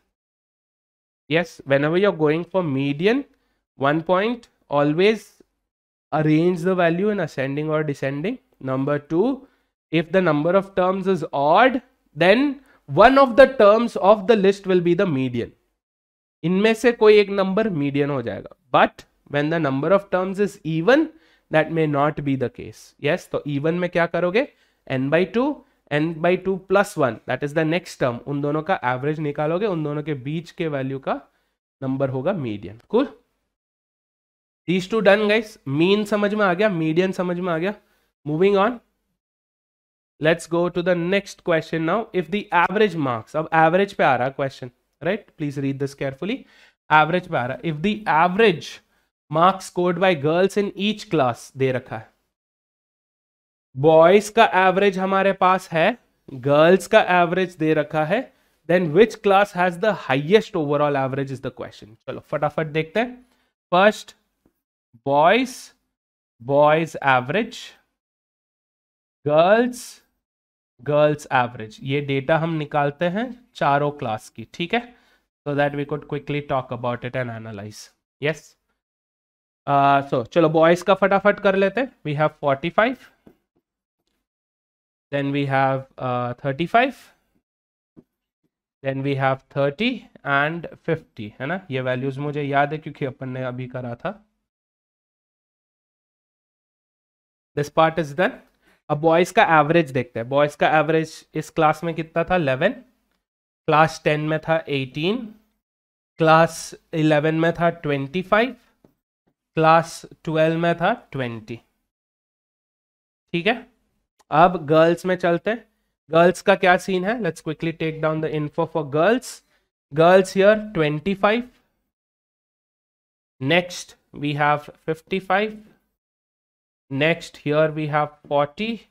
yes whenever you are going for median one point always arrange the value in ascending or descending. Number two, if the number of terms is odd, then one of the terms of the list will be the median. इनमें से कोई एक number median हो जाएगा. But when the number of terms is even that may not be the case yes तो even में क्या करोगे? N by two n by two plus one that is the next term उन दोनों का average निकालोगे, उन दोनों के बीच के वैल्यू का नंबर होगा मीडियन कुल these two done guys mean समझ में आ गया मीडियन समझ में आ गया moving on let's go to the next question now if the average marks अब एवरेज पे आ रहा question right? Please read this carefully. Average para if the average marks scored by girls in each class दे रखा है boys का average हमारे पास है गर्ल्स का एवरेज दे रखा है then which class has the highest overall average is the question चलो फटाफट देखते हैं first boys boys average girls girls average ये डेटा हम निकालते हैं चारों क्लास की, ठीक है? So that we could quickly talk about it and analyze yes so चलो बॉयज़ का फटाफट कर लेते हैं। We have forty five then we have thirty five then we have thirty and fifty है ना? ये वैल्यूज़ मुझे याद है क्योंकि अपन ने अभी करा था। दिस पार्ट इज़ डन अब बॉयज़ का एवरेज देखते हैं। बॉयज़ का एवरेज इस क्लास में कितना था? 11 क्लास 10 में था 18 क्लास 11 में था 25 क्लास 12 में था 20 ठीक है? अब गर्ल्स में चलते हैं। गर्ल्स का क्या सीन है? Let's quickly take down the info for girls girls here 25 next we have 55 next, here we have 40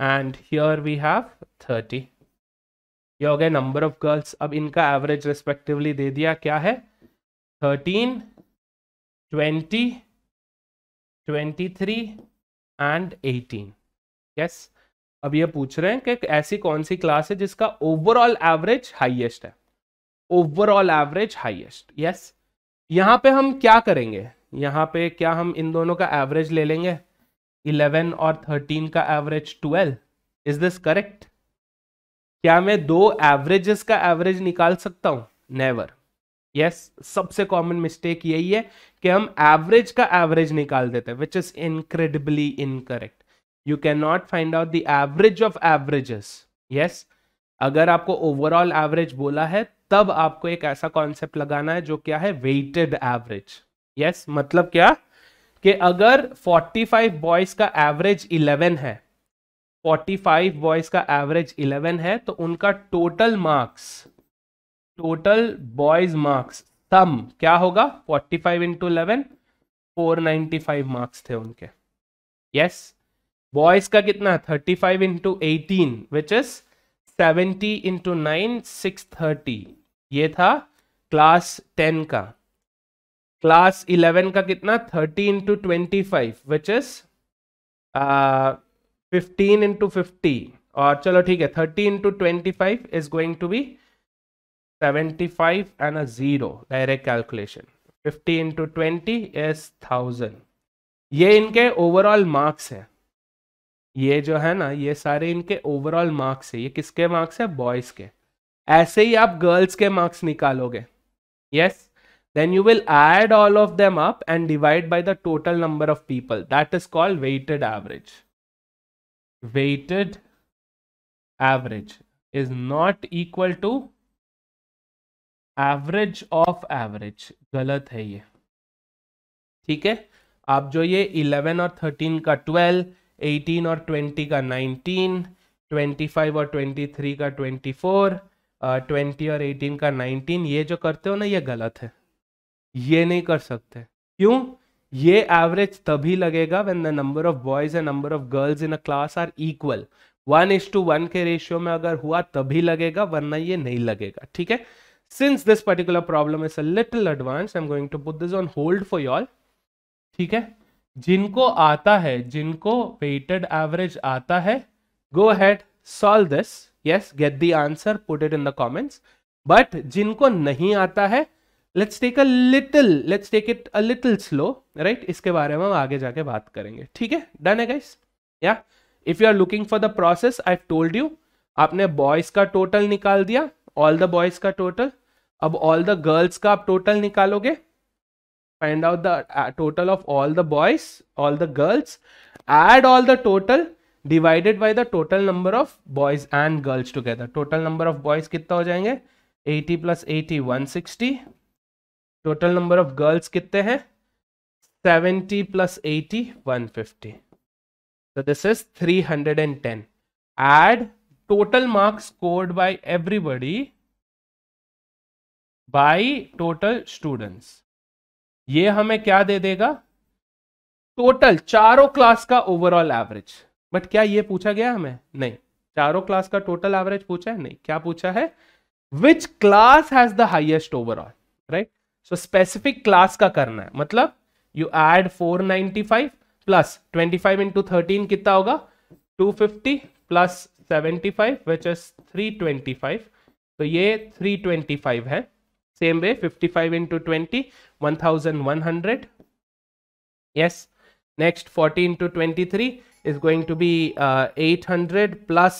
and here we have 30 ये हो गए नंबर ऑफ़ गर्ल्स अब इनका एवरेज रिस्पेक्टिवली दे दिया क्या है? 13 20 23 एंड 18 यस अब ये पूछ रहे हैं कि ऐसी कौन सी क्लास है जिसका ओवरऑल एवरेज हाईएस्ट है? ओवरऑल एवरेज हाईएस्ट यस यहाँ पे हम क्या करेंगे? यहाँ पे क्या हम इन दोनों का एवरेज ले लेंगे? 11 और 13 का एवरेज 12 इज़ दिस करेक्ट क्या मैं दो एवरेजेस का एवरेज निकाल सकता हूँ? नेवर यस yes, सबसे कॉमन मिस्टेक यही है कि हम एवरेज का एवरेज निकाल देते हैं which is incredibly incorrect you can not find out the average of averages yes अगर आपको ओवरऑल एवरेज बोला है तब आपको एक ऐसा कॉन्सेप्ट लगाना है जो क्या है? वेटेड एवरेज यस मतलब क्या? कि अगर 45 बॉयज़ का एवरेज 11 है 45 बॉयज़ का एवरेज 11 है तो उनका total marks total boys marks sum क्या होगा? 45 five into eleven four marks थे उनके। यस? बॉयज़ का कितना? 35 five into eighteen which is 70 into nine six thirty ये था क्लास 10 का। क्लास 11 का कितना? 30 into twenty five which is fifteen into fifty और चलो ठीक है thirty into twenty five is going to be seventy five and a zero direct calculation fifty into twenty is thousand ये इनके ओवरऑल मार्क्स है। ये जो है ना, ये सारे इनके ओवरऑल मार्क्स है। ये किसके मार्क्स है? बॉयज़ के। ऐसे ही आप गर्ल्स के मार्क्स निकालोगे। Yes then you will add all of them up and divide by the total number of people that is called weighted average weighted average is not equal to average of average गलत है ये ठीक है आप जो ये 11 और 13 का 12, 18 और 20 का 19, 25 और 23 का 24, uh, 20 और 18 का 19 ये जो करते हो ना ये गलत है ये नहीं कर सकते। क्यों? ये एवरेज तभी लगेगा when the number of boys and number of girls in a class are equal one is to one के रेशियो में अगर हुआ तभी लगेगा, वरना ये नहीं लगेगा। ठीक है? Since this particular problem is a little advance I am going to put this on hold for y'all ठीक है? जिनको आता है, जिनको वेटेड एवरेज आता है go ahead solve this yes get the answer put it in the comments but जिनको नहीं आता है let's take a little let's take it a little slow right इसके बारे में हम आगे जाके बात करेंगे। ठीक है? डन है गाइस या if you are looking for the process I told you आपने बॉयज़ का टोटल निकाल दिया ऑल द बॉयज़ का टोटल अब ऑल द गर्ल्स का आप टोटल निकालोगे। Find out the total of all the boys all the girls add all the total divided by the total number of boys and girls together total number of boys कितना हो जाएँगे? 80 प्लस 80 160 total number of girls कितने हैं? 70 plus 80 150 so this is 310 add total marks scored by everybody by total students. ये हमें क्या दे देगा? टोटल चारों क्लास का ओवरऑल एवरेज बट क्या ये पूछा गया हमें? नहीं. चारों क्लास का टोटल एवरेज पूछा है? नहीं. क्या पूछा है? Which class has the highest overall right so specific class का करना है। मतलब you add 495 plus 25 five into thirteen कितना होगा? 250 प्लस 75 फाइव विच इज़ 325 तो ये 325 है। Same way 55 five into twenty one thousand one hundred yes next 40 into twenty three is going to be uh, 800 plus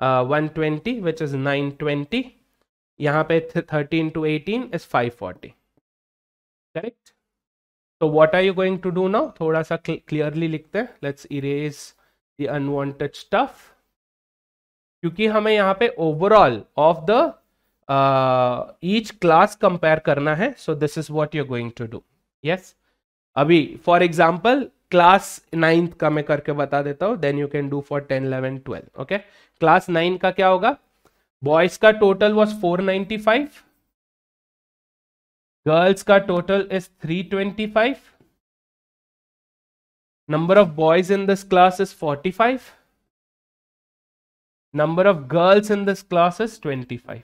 uh, 120 which is 920 यहाँ पे 13 to 18 is 540 correct तो what are you going to do now थोड़ा सा clearly लिखते हैं. Let's erase the unwanted stuff क्योंकि हमें यहाँ पे overall of the each class compare करना है. So this is what you going to do yes अभी फॉर एग्ज़ाम्पल क्लास नाइन्थ का मैं करके बता देता हूँ. Then you can do for ten eleven twelve okay class nine का क्या होगा? बॉयज़ का total was four ninety five girls का total is 325 number of boys in this class is 45 number of girls in this class is 25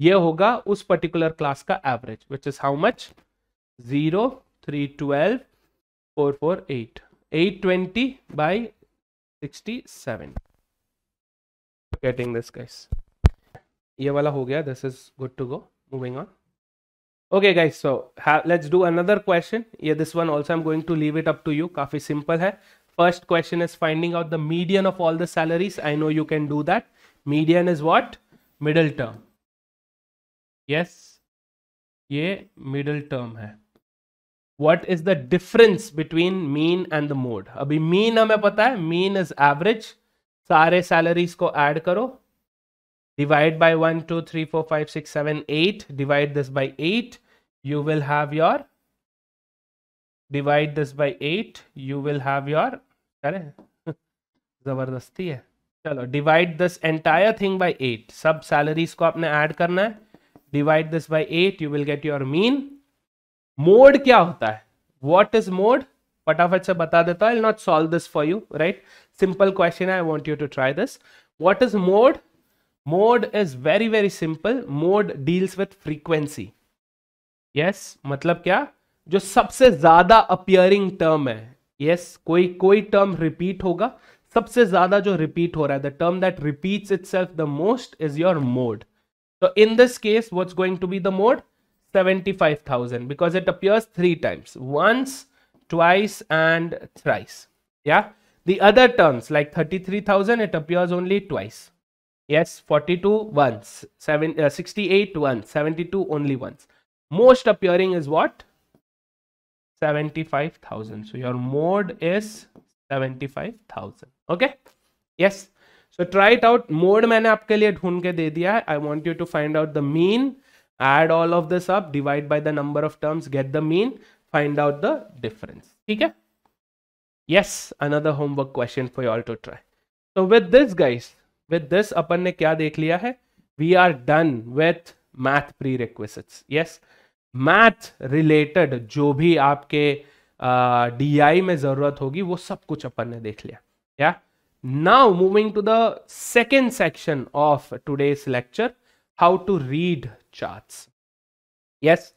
ये होगा उस particular class का average which is how much zero three twelve four four eight eight twenty by sixty seven getting this guys ये वाला हो गया. This is good to go moving on okay guys so let's do another question ये this one also I am going to leave it up to you काफ़ी simple है first question is finding out the median of all the salaries I know you can do that median is what middle term yes ये middle term है what is the difference between mean and the mode अभी mean हमें पता है. Mean is average सारे salaries को add करो. Divide by one two three four five six seven eight divide this by eight you will have your, divide this by 8 you will have your, अरे, ज़बरदस्ती है। चलो divide this entire thing by 8 सब salaries को आपने add करना है। Divide this by 8 you will get your mean mode क्या होता है? व्हाट इज़ मोड फटाफट से बता देता I not solve this for you right simple question I want you to try this what is mode mode is very very simple mode deals with frequency yes yes, मतलब क्या जो सबसे ज़्यादा appearing term है yes yes, कोई कोई term repeat होगा सबसे ज़्यादा जो रिपीट हो रहा है the term that repeats itself the most is your mode तो in this case what's going to be the mode 75,000 because it appears three times once twice and thrice yeah the other terms like 33,000 it appears only twice yes 42 once 7 uh, 68 once 72 only once most appearing is what 75000 so your mode is 75000 okay yes so try it out mode मैंने आपके लिए ढूंढ के दे दिया है I want you to find out the mean add all of this up divide by the number of terms get the mean find out the difference ठीक है yes another homework question for you all to try so with this guys with this अपन ने क्या देख लिया है we are done with math prerequisites yes math related जो भी आपके डी आई में ज़रूरत होगी, वो सब कुछ अपन ने देख लिया। या? Now moving to the second section of today's lecture how to read charts yes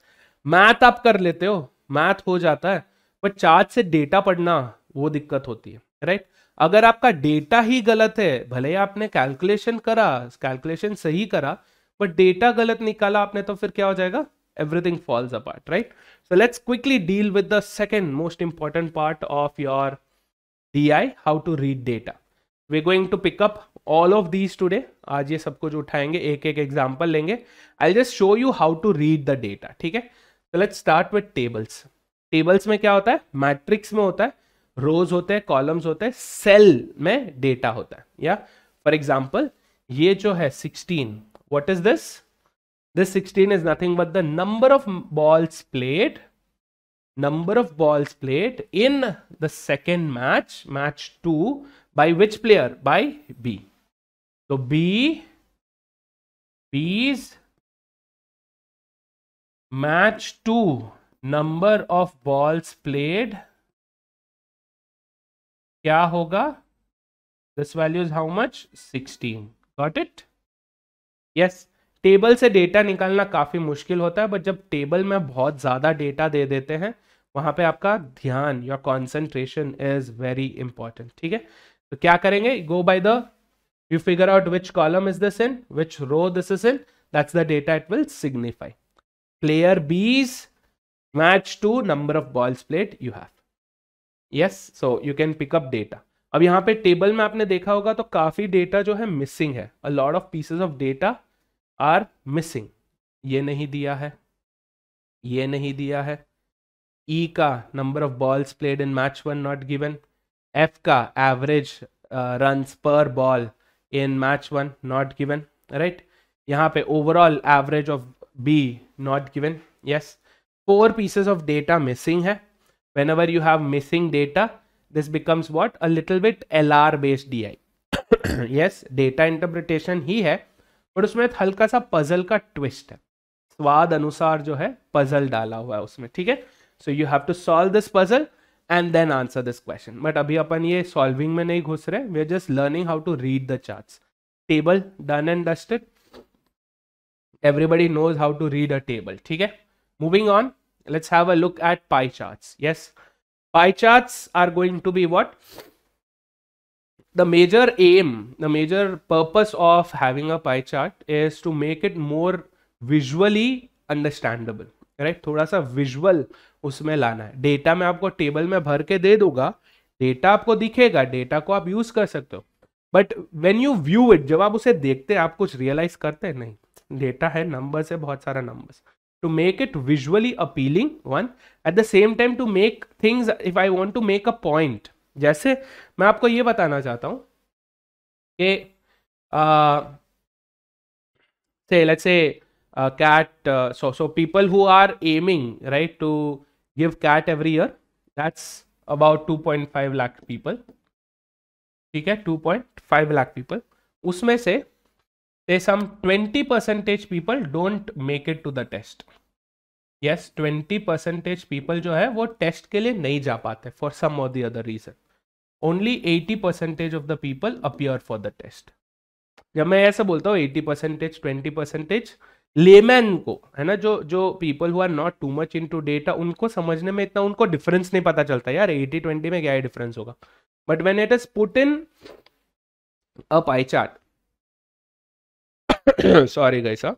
math आप कर लेते हो मैथ हो जाता है पर चार्ट से डेटा पढ़ना वो दिक्कत होती है राइट right? अगर आपका डेटा ही गलत है, भले ही आपने कैलकुलेशन करा कैलकुलेशन सही करा बट डेटा गलत निकाला आपने तो फिर क्या हो जाएगा? Everything falls apart, right? So let's quickly deal with the second most important part of your DI, how to read data. We're going to pick up all of these today. आज ये सब कुछ उठाएँगे एक एक एग्ज़ाम्पल लेंगे I just show you how to read the data ठीक है तो let's start with tables tables में क्या होता है मैट्रिक्स में होता है रोज होते हैं कॉलम्स होते हैं सेल में डेटा होता है या फॉर एग्ज़ाम्पल ये जो है 16 what is this This 16 is nothing but the number of balls played, number of balls played in the second match, match 2, by which player? By B. So B, B's match 2, number of balls played. क्या होगा? This value is how much? 16. Got it? Yes. Table से data निकालना काफ़ी मुश्किल होता है but जब table में बहुत ज़्यादा डेटा दे देते हैं, वहाँ पे आपका ध्यान या कॉन्सेंट्रेशन इज़ वेरी इंपॉर्टेंट ठीक है? तो क्या करेंगे? Go by the you figure out which column is this in which row this is in that's the data it will signify player B's match two number of balls played you have yes so you can pick up data अब यहाँ पे table में आपने देखा होगा तो काफ़ी data जो है मिसिंग है. A lot of pieces of data are missing. ये नहीं दिया है। ये नहीं दिया है। ई e का number of balls played in match one not given. F का average run per ball in match one not given right यहाँ पे overall average of B not given yes four pieces of data missing है। Whenever you have missing data this becomes what a little bit L R based D I yes data interpretation ही है। But उसमें हल्का सा puzzle का twist है। स्वाद अनुसार जो है पजल डाला हुआ है उसमें, ठीक है? So you have to solve this puzzle and then answer this question but अभी अपन ये सॉल्विंग में नहीं घुस रहे we are just learning how to read the charts table done and dusted everybody knows how to read a table, ठीक है? Moving on, let's have a look at pie charts. Yes, pie charts are going to be what? The major aim, the major purpose of having a pie chart is to make it more visually understandable right थोड़ा सा visual उसमें लाना है। Data में आपको table में भर के दे दूँगा। डेटा आपको दिखेगा डेटा को आप यूज़ कर सकते हो। But when you view it जब आप उसे देखते हैं, आप कुछ रियलाइज़ करते हैं? नहीं। डेटा है नंबर्स है, बहुत सारा numbers to make it visually appealing one at the same time to make things if I want to make a point जैसे मैं आपको ये बताना चाहता हूँ कि say let's say CAT so so people who are aiming right to give CAT every year that's about two point five lakh people ठीक है? Two point five lakh people उसमें से they some 20 percentage people don't make it to the test yes 20 percentage people जो है, वो test के लिए नहीं जा पाते फॉर सम और the other reason only 80 percentage of the people appear for the test. जब मैं ऐसा बोलता हूँ 80 परसेंटेज 20 परसेंटेज लेमैन को, है ना, जो जो people who are not too much into data उनको समझने में इतना उनको डिफरेंस नहीं पता चलता यार 80 20 में क्या डिफरेंस होगा। But when it is put in a pie chart sorry गैसा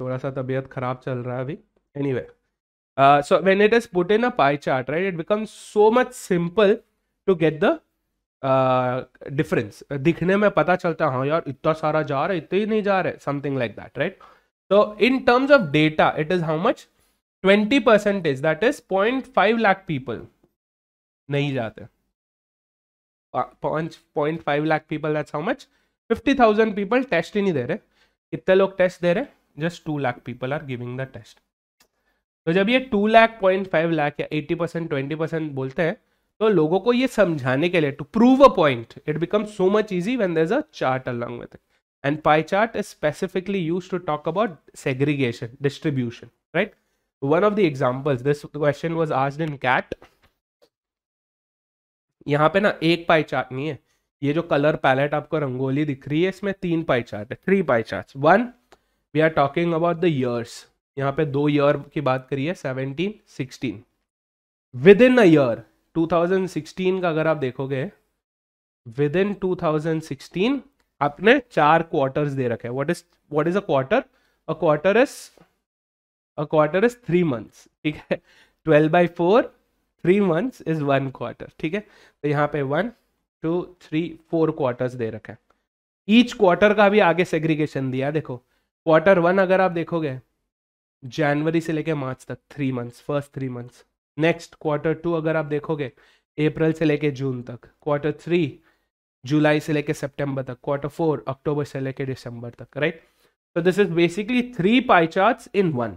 थोड़ा सा तबीयत खराब चल रहा है अभी। Anyway so when it is put in a pie chart right it become so much simple to get the difference दिखने में पता चलता है हाँ यार, इतना सारा जा रहा है, इतना ही नहीं जा रहे समथिंग लाइक दैट राइट तो in terms of data it is how much twenty percentage that is point five lakh people नहीं जाते। Point five lakh people that's how much fifty thousand people test ही नहीं दे रहे। कितने लोग test दे रहे just two lakh people are giving the test तो जब ये two lakh point five lakh या एट्टी परसेंट ट्वेंटी परसेंट बोलते हैं तो लोगों को ये समझाने के लिए to prove a point it become so much easy when there is a chart along with it and pie chart is specifically used to talk about segregation, distribution, right? One of the examples, this question was asked in cat. यहाँ पे ना एक pie chart नहीं है, ये जो colour palette आपको रंगोली दिख रही है, इसमें तीन पाई चार्ट है three pie chart one we are talking about the years यहाँ पे दो ईयर की बात करिए seventeen sixteen within a year 2016 का अगर आप देखोगे विद इन 2016 आपने चार क्वार्टर्स दे रखे what is what is a quarter a quarter is a quarter is three months ठीक है? Twelve by four three months is one quarter ठीक है? तो यहाँ पे one two three four quarters दे रखे ईच क्वार्टर का भी आगे सेग्रीगेशन दिया देखो। क्वार्टर वन अगर आप देखोगे जनवरी से लेके मार्च तक three months first three months next quarter two अगर आप देखोगे अप्रैल से लेके जून तक क्वार्टर थ्री जुलाई से लेके सितंबर तक क्वार्टर फोर अक्टूबर से लेके दिसंबर तक राइट तो this is basically three pie charts in one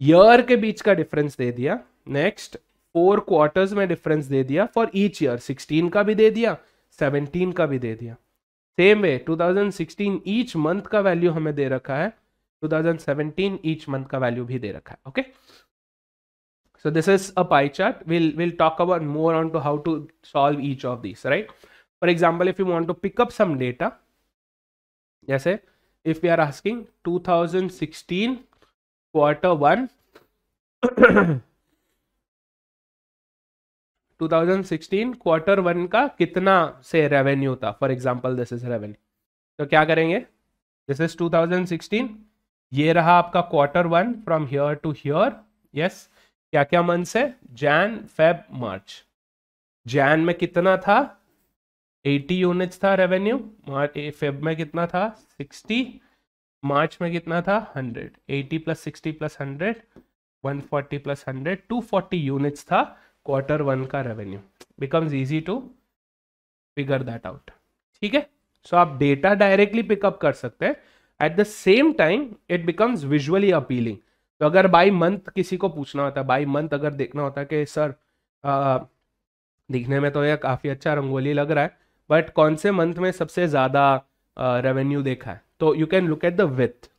year के बीच का डिफरेंस दे दिया। नेक्स्ट फोर क्वार्टर्स में डिफरेंस दे दिया फॉर ईच ईयर सिक्सटीन का भी दे दिया सेवनटीन का भी दे दिया। सेम वे 2016 ईच मंथ का वैल्यू हमें दे रखा है। 2017 ईच मंथ का वैल्यू भी दे रखा है okay okay? So this is a pie chart. We'll, we'll talk about more on to how to solve each of these, right? For example, if you want to pick up some data, yes, if we are asking 2016 quarter one, 2016 quarter one का कितना से revenue था for example this is revenue तो क्या करेंगे this is 2016 ये रहा आपका quarter one from here to here yes क्या क्या मंथ्स है? जैन फेब मार्च जैन में कितना था? 80 यूनिट्स था रेवेन्यू मार्च फेब में कितना था? 60 मार्च में कितना था? 100 80 प्लस 60 प्लस 100 140 प्लस 100 240 यूनिट्स था क्वार्टर वन का revenue becomes easy to figure that out ठीक है? सो आप डेटा डायरेक्टली पिकअप कर सकते हैं। At the same time it becomes visually appealing तो अगर बाई मंथ किसी को पूछना होता है बाई मंथ अगर देखना होता है कि सर आ, दिखने में तो यह काफ़ी अच्छा रंगोली लग रहा है बट कौन से मंथ में सबसे ज़्यादा रेवेन्यू देखा है? तो you can look at the with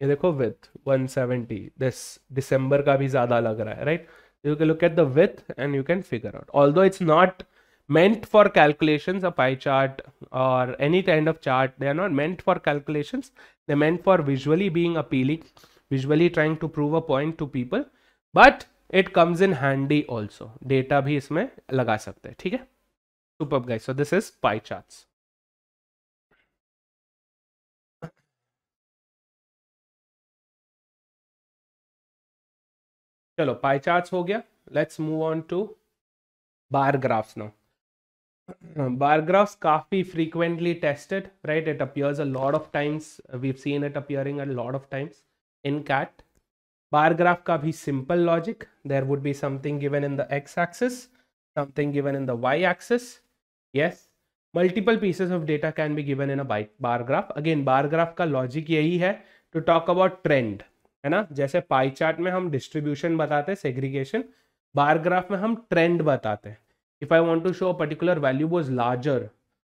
ये देखो विथ 170 दिस दिसंबर का भी ज़्यादा लग रहा है right you can look at the width and you can figure out. Although it's not meant for calculations a pie chart or any kind of chart they are not meant for calculations they're meant for visually being appealing visually trying to prove a point to people but it comes in handy also data bhi isme laga sakte hain theek hai superb guys so this is pie charts चलो pie charts हो गया let's move on to bar graphs now bar graphs काफ़ी frequently tested right it appears a lot of times we've seen it appearing a lot of times in cat bar graph का भी simple logic there would be something given in the x axis something given in the y axis yes multiple pieces of data can be given in a bar graph again bar graph का logic यही है to talk about trend है ना जैसे pie chart में हम distribution बताते हैं सेग्रीगेशन बार ग्राफ में हम ट्रेंड बताते हैं if I want to show particular value was larger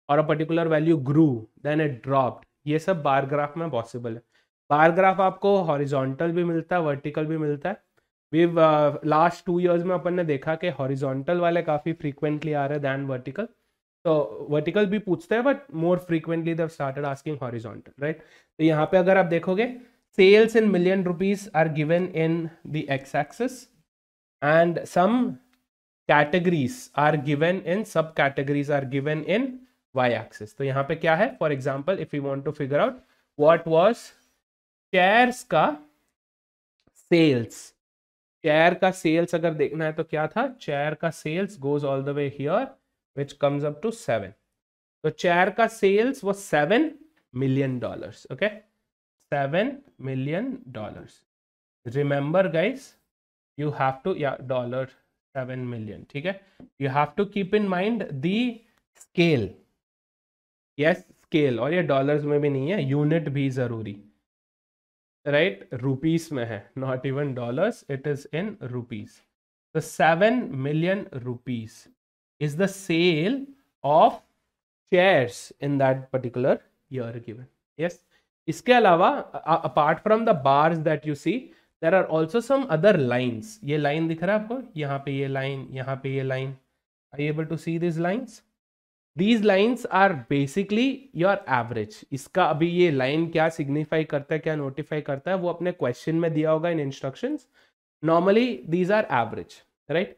और a particular value grew then it dropped ये सब बार ग्राफ में पॉसिबल है। बार ग्राफ आपको हॉरिजॉन्टल भी मिलता है वर्टिकल भी मिलता है। वी लास्ट टू ईयर्स में अपन ने देखा कि हॉरिजॉन्टल वाले काफ़ी फ्रीक्वेंटली आ रहे हैं दैन वर्टिकल तो वर्टिकल भी पूछते हैं but more frequently they've started asking horizontal right तो यहाँ पे अगर आप देखोगे, sales in million rupees are given in the x-axis and some categories are given in subcategories are given in y-axis तो यहाँ पे क्या है for example if we want to figure out what was shares का sales share का sales अगर देखना है तो क्या था share का sales goes all the way here which comes up to seven तो share का sales was seven million dollars okay seven million dollars remember guys you have to yeah dollar seven million ठीक है? You have to keep in mind the scale yes scale और ये dollars में भी नहीं है यूनिट भी ज़रूरी। Right right? रुपीस में है not even dollars it is in rupees the seven million rupees is the sale of shares in that particular year given yes इसके अलावा apart from the bars that you see there are also some other lines ये line दिख रहा है आपको? यहाँ पे ये लाइन यहाँ पे ये line I able to see this lines these lines are basically your average इसका अभी ये लाइन क्या सिग्निफाई करता है, क्या नोटिफाई करता है, वो अपने क्वेश्चन में दिया होगा in instruction normally these are average right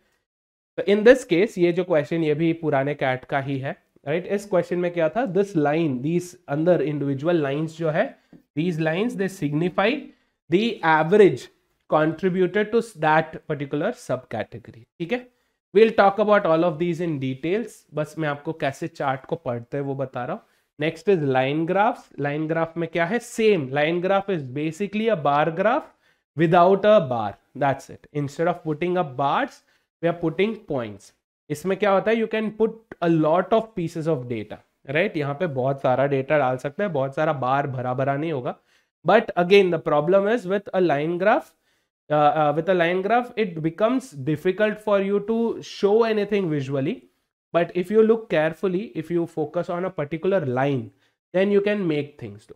तो इन दिस केस ये जो क्वेश्चन ये भी पुराने कैट का ही है राइट right? इस क्वेश्चन में क्या था? दिस लाइन दीज अंदर इंडिविजुअल लाइंस जो है these lines they signify the average contributed to that particular subcategory. ठीक है? We'll talk about all of these in details. बस मैं आपको कैसे चार्ट को पढ़ते हैं वो बता रहा हूँ। Next is line graph line graph में क्या है? Same line graph is basically a bar graph without a bar. That's it. Instead of putting up bars, we are putting points. इसमें क्या होता है? You can put a lot of pieces of data right यहाँ पे बहुत सारा data डाल सकते हैं। बहुत सारा बार भरा भरा नहीं होगा। But again the problem is with a line graph with a line graph it becomes difficult for you to show anything visually but if you look carefully if you focus on a particular line then you can make things do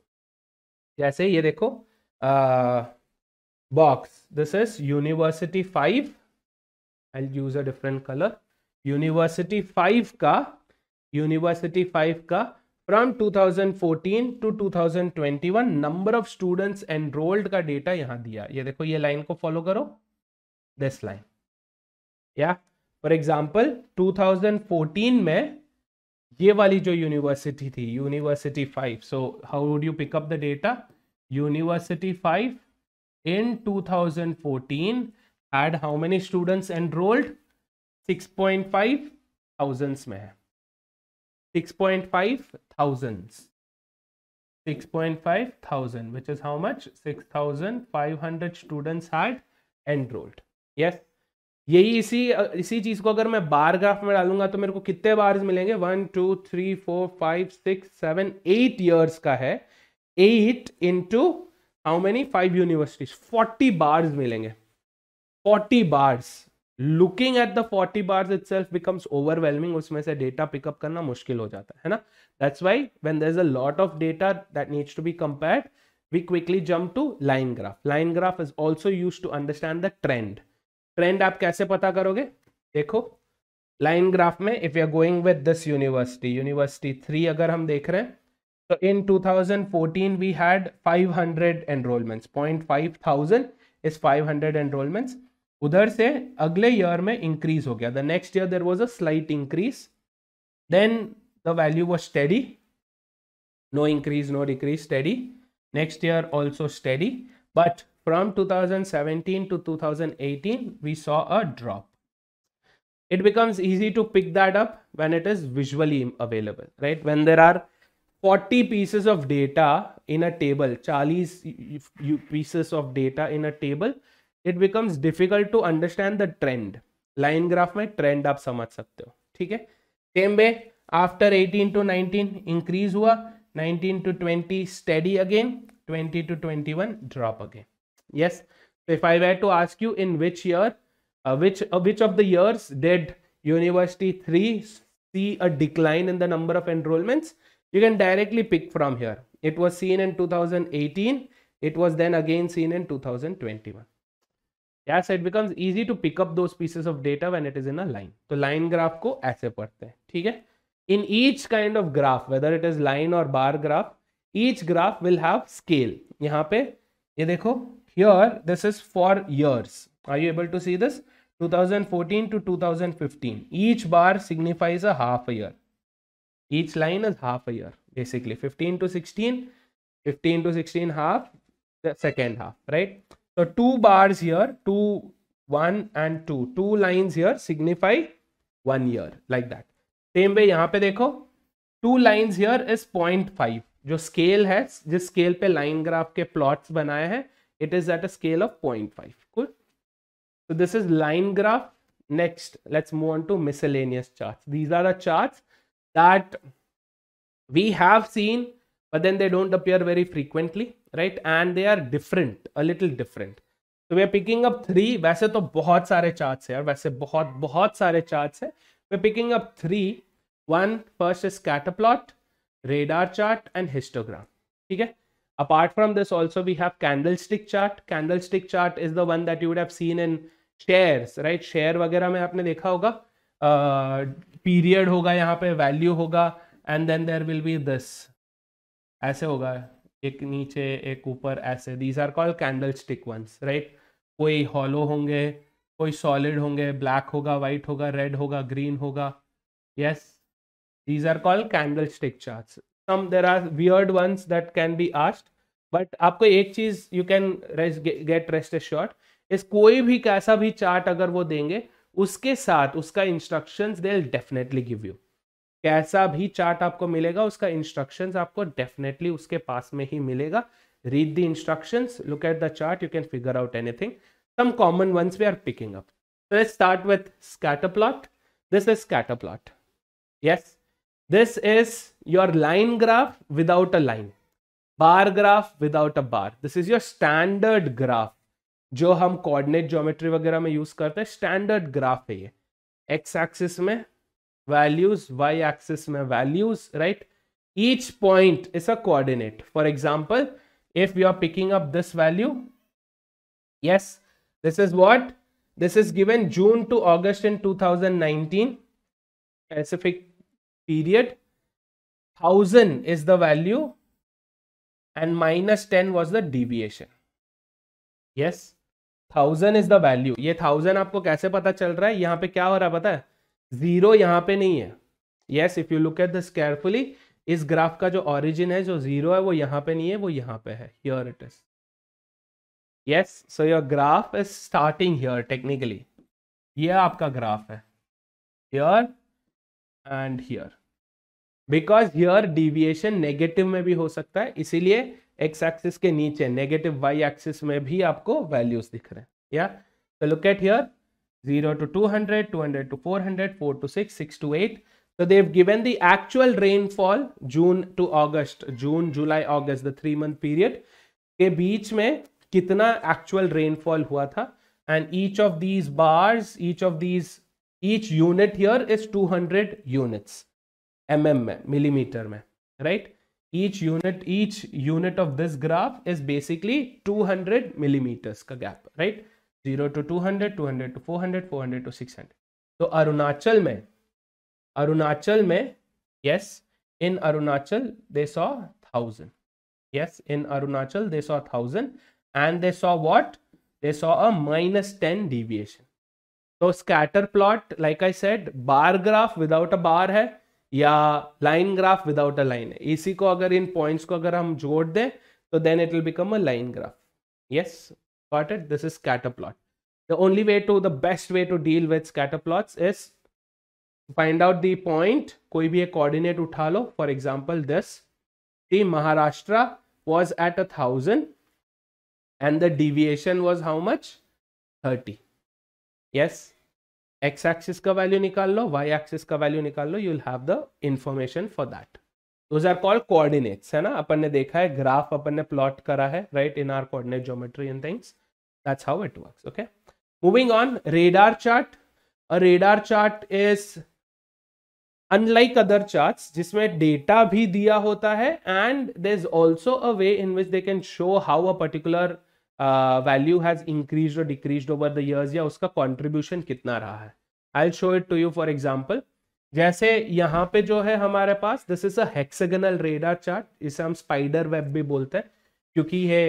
जैसे ये देखो box this is university five I use a different colour university five का university five का from 2014 to 2021 number of students enrolled का data यहाँ दिया। ये देखो, ये लाइन को फॉलो करो। दिस लाइन या फॉर एग्जांपल 2014 में ये वाली जो यूनिवर्सिटी थी university five so how would you pick up the data university five in 2014 had how many students enrolled? 6.5 thousands में है। 6.5 thousands. 6.5 thousand, which is how much? 6500 students had enrolled. Yes? यही इसी इसी चीज़ को अगर मैं बार ग्राफ में डालूँगा तो मेरे को कितने बार्स मिलेंगे? One two three four five six seven eight years का है. Eight into how many five universities forty bars मिलेंगे. Forty bars looking at the forty bars itself becomes overwhelming उसमें से डेटा पिकअप करना मुश्किल हो जाता है ना? That's why when there is a lot of data that needs to be compared we quickly jump to line graph. Line graph is also used to understand the trend. Trend आप कैसे पता करोगे? देखो लाइन ग्राफ में if you are going with this university university three अगर हम देख रहे हैं तो in 2014 we had 500 enrolments point five thousand is 500 enrolments उधर से अगले ईयर में इंक्रीज हो गया। The next year there was a slight increase then the value was steady no increase no decrease steady next year also steady but from two thousand two two we saw a drop it becomes easy to pick that up when it is visually available right when there are forty pieces of data in a table चालीस pieces of data in a table it becomes difficult to understand the trend line graph में trend आप समझ सकते हो ठीक है same way after 18 to 19 increase हुआ 19 to 20 steady again 20 to 21 drop again yes so if i were to ask you in which year uh, which uh, which of the years did university 3 see a decline in the number of enrollments you can directly pick from here it was seen in 2018 it was then again seen in 2021 so it becomes easy to pick up those pieces of data when it is in a line so line graph को ऐसे पढ़ते हैं ठीक है in each kind of graph whether it is line or bar graph each graph will have scale यहाँ पे ये देखो here this is for years are you able to see this 2014 to 2015 each bar signifies a half a year each line is half a year basically 15 to 16 15 to 16 half the second half right so two bars here two one and two two lines here signify one year like that same way यहाँ पे देखो lines here is point five जो scale है जिस scale पे line graph के plots बनाए हैं it is at a scale of 0.5 cool so this is line graph next let's move on to miscellaneous charts these are the charts that we have seen but then they don't appear very frequently right and they are different a little different so we are picking up three वैसे तो बहुत सारे charts है यार वैसे बहुत बहुत सारे charts है we're picking up three one first is scatter plot radar chart and histogram okay apart from this also we have candlestick chart candlestick chart is the one that you would have seen in shares right share वगैरह में आपने देखा होगा period uh, होगा यहाँ पे value होगा and then there will be this ऐसे होगा एक नीचे एक ऊपर ऐसे। These are called candlestick ones right कोई हॉलो होंगे कोई सॉलिड होंगे ब्लैक होगा वाइट होगा रेड होगा ग्रीन होगा। Yes these are called candlestick charts. Some there are weird ones that can be asked but आपको एक चीज़ you can rest, get rest assured इस कोई भी कैसा भी चार्ट अगर वो देंगे उसके साथ उसका instructions they definitely give you कैसा भी चार्ट आपको मिलेगा, उसका इंस्ट्रक्शंस आपको डेफिनेटली उसके पास में ही मिलेगा। Read the instructions look at the chart you can figure out anything some common ones we are picking up let's start with scatter plot this is scatter plot yes this is your line graph without a line bar graph without a bar this is your standard graph जो हम coordinate geometry वगैरह में use करते हैं standard graph है ये। X axis में values Y axis में values right each point is a coordinate for example if you are picking up this value yes this is what this is given june to august in 2019 specific period 1000 is the value and minus 10 was the deviation yes 1000 is the value ये 1000 आपको कैसे पता चल रहा है यहाँ पे क्या हो रहा है पता है ज़ीरो यहाँ पे नहीं है। Yes, if you look at this carefully, इस ग्राफ का जो origin है, जो ज़ीरो है, वो यहाँ पे नहीं है, वो यहाँ पे है। Here it is. Yes, so your graph is starting here technically. ये आपका ग्राफ है। Here and here. Because here deviation negative में भी हो सकता है, इसीलिए एक्स एक्सिस के नीचे नेगेटिव वाई एक्सिस में भी आपको वैल्यूज़ दिख रहे हैं। या look at here 0 to 200 200 to 400 4 to 6 6 to 8 so they've given the actual rainfall june to august june july august the three month period के बीच में कितना actual rainfall हुआ था and each of these bars each of these each unit here is 200 units M mm में millimetre में right each unit each unit of this graph is basically 200 millimeters का gap right Zero to two hundred two hundred to four hundred four hundred to six hundred. तो अरुणाचल में अरुणाचल में yes in Arunachal they saw thousand yes in Arunachal they saw thousand and they saw what they saw a minus ten deviation तो scatter plot like I said bar graph without a bar है या line graph without a line है। इसी को अगर इन points को अगर हम जोड़ दें तो then it will become a line graph yes got it? This is scatter plot the only way to the best way to deal with scatter plots is find out the point koi bhi a coordinate utha lo. For example this. The maharashtra was at a thousand and the deviation was how much? 30 yes? X axis ka value nikal lo y axis ka value nikal lo you'll have the information for that. Those are called coordinates है ना? अपन ने देखा है graph अपन ने plot करा है right in our coordinate geometry and things that's how it works okay moving on radar chart radar chart is unlike other charts जिसमें डेटा भी दिया होता है and there is also a way in which they can show how a particular value has increase और decrease over the years या उसका contribution कितना रहा है. I show it to you for example जैसे यहाँ पे जो है हमारे पास this is a hexagonal radar chart इसे हम स्पाइडर वेब भी बोलते हैं, क्योंकि ये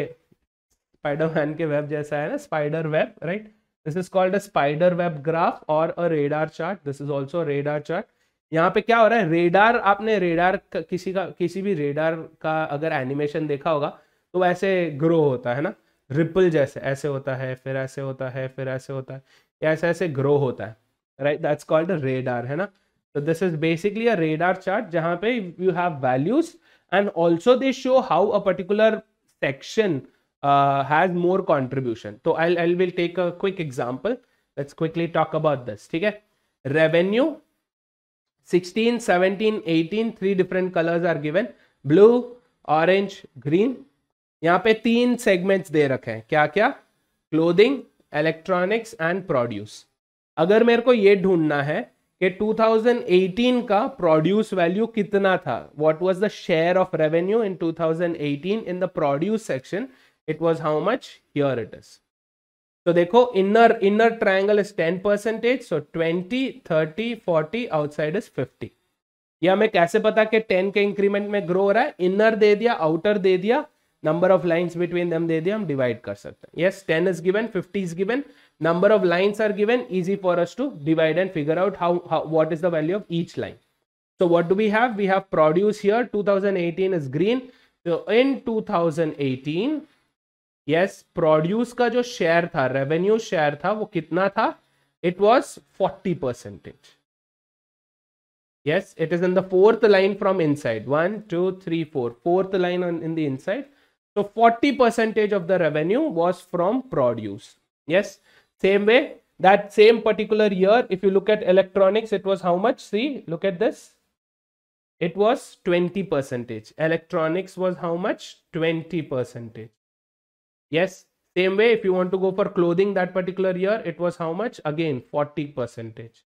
स्पाइडर मैन के वेब जैसा है ना spider web right this is called a spider web graph और a radar chart this is also radar chart यहाँ पे क्या हो रहा है? रेडार आपने रेडार किसी का, किसी भी रेडार का अगर एनिमेशन देखा होगा तो ऐसे ग्रो होता है ना? रिपल जैसे, ऐसे होता है, फिर ऐसे होता है, फिर ऐसे होता है ऐसे ऐसे ग्रो होता है राइट दैट्स कॉल्ड रेडार है ना? तो this is basically a radar chart जहाँ पे you have values and also they show how a particular section has more contribution तो I I will take a quick example let's quickly talk about this ठीक है? Revenue 16 17 18 three different colors are given. Blue, orange, green. यहाँ पे तीन segments दे रखे हैं। क्या क्या? क्लोथिंग इलेक्ट्रॉनिक्स एंड प्रोड्यूस अगर मेरे को ये ढूंढना है कि 2018 का प्रोड्यूस वैल्यू कितना था? What was the share of revenue in 2018 in the produce section it was how much here it is तो देखो inner inner triangle is 10 percentage so 20 30 40 outside is 50 या मैं कैसे पता कि 10 के इंक्रीमेंट में ग्रो हो रहा है? इनर दे दिया आउटर दे दिया number of lines between them दे दिया, हम डिवाइड कर सकते हैं। Yes 10 is given 50 is given number of lines are given easy for us to divide and figure out how, how what is the value of each line. So what do we have? We have produce here 2018 is green. So in 2018 yes produce ka jo share tha revenue share tha wo kitna tha? It was 40 percentage. Yes it is in the fourth line from inside. One two three four. Fourth line on in the inside. So 40 percentage of the revenue was from produce. Yes same way that same particular year, if you look at electronics, it was how much? See, look at this. It was 20 percentage. Electronics was how much? 20 percentage. Yes. Same way, if you want to go for clothing that particular year, it was how much? Again, 40 percentage.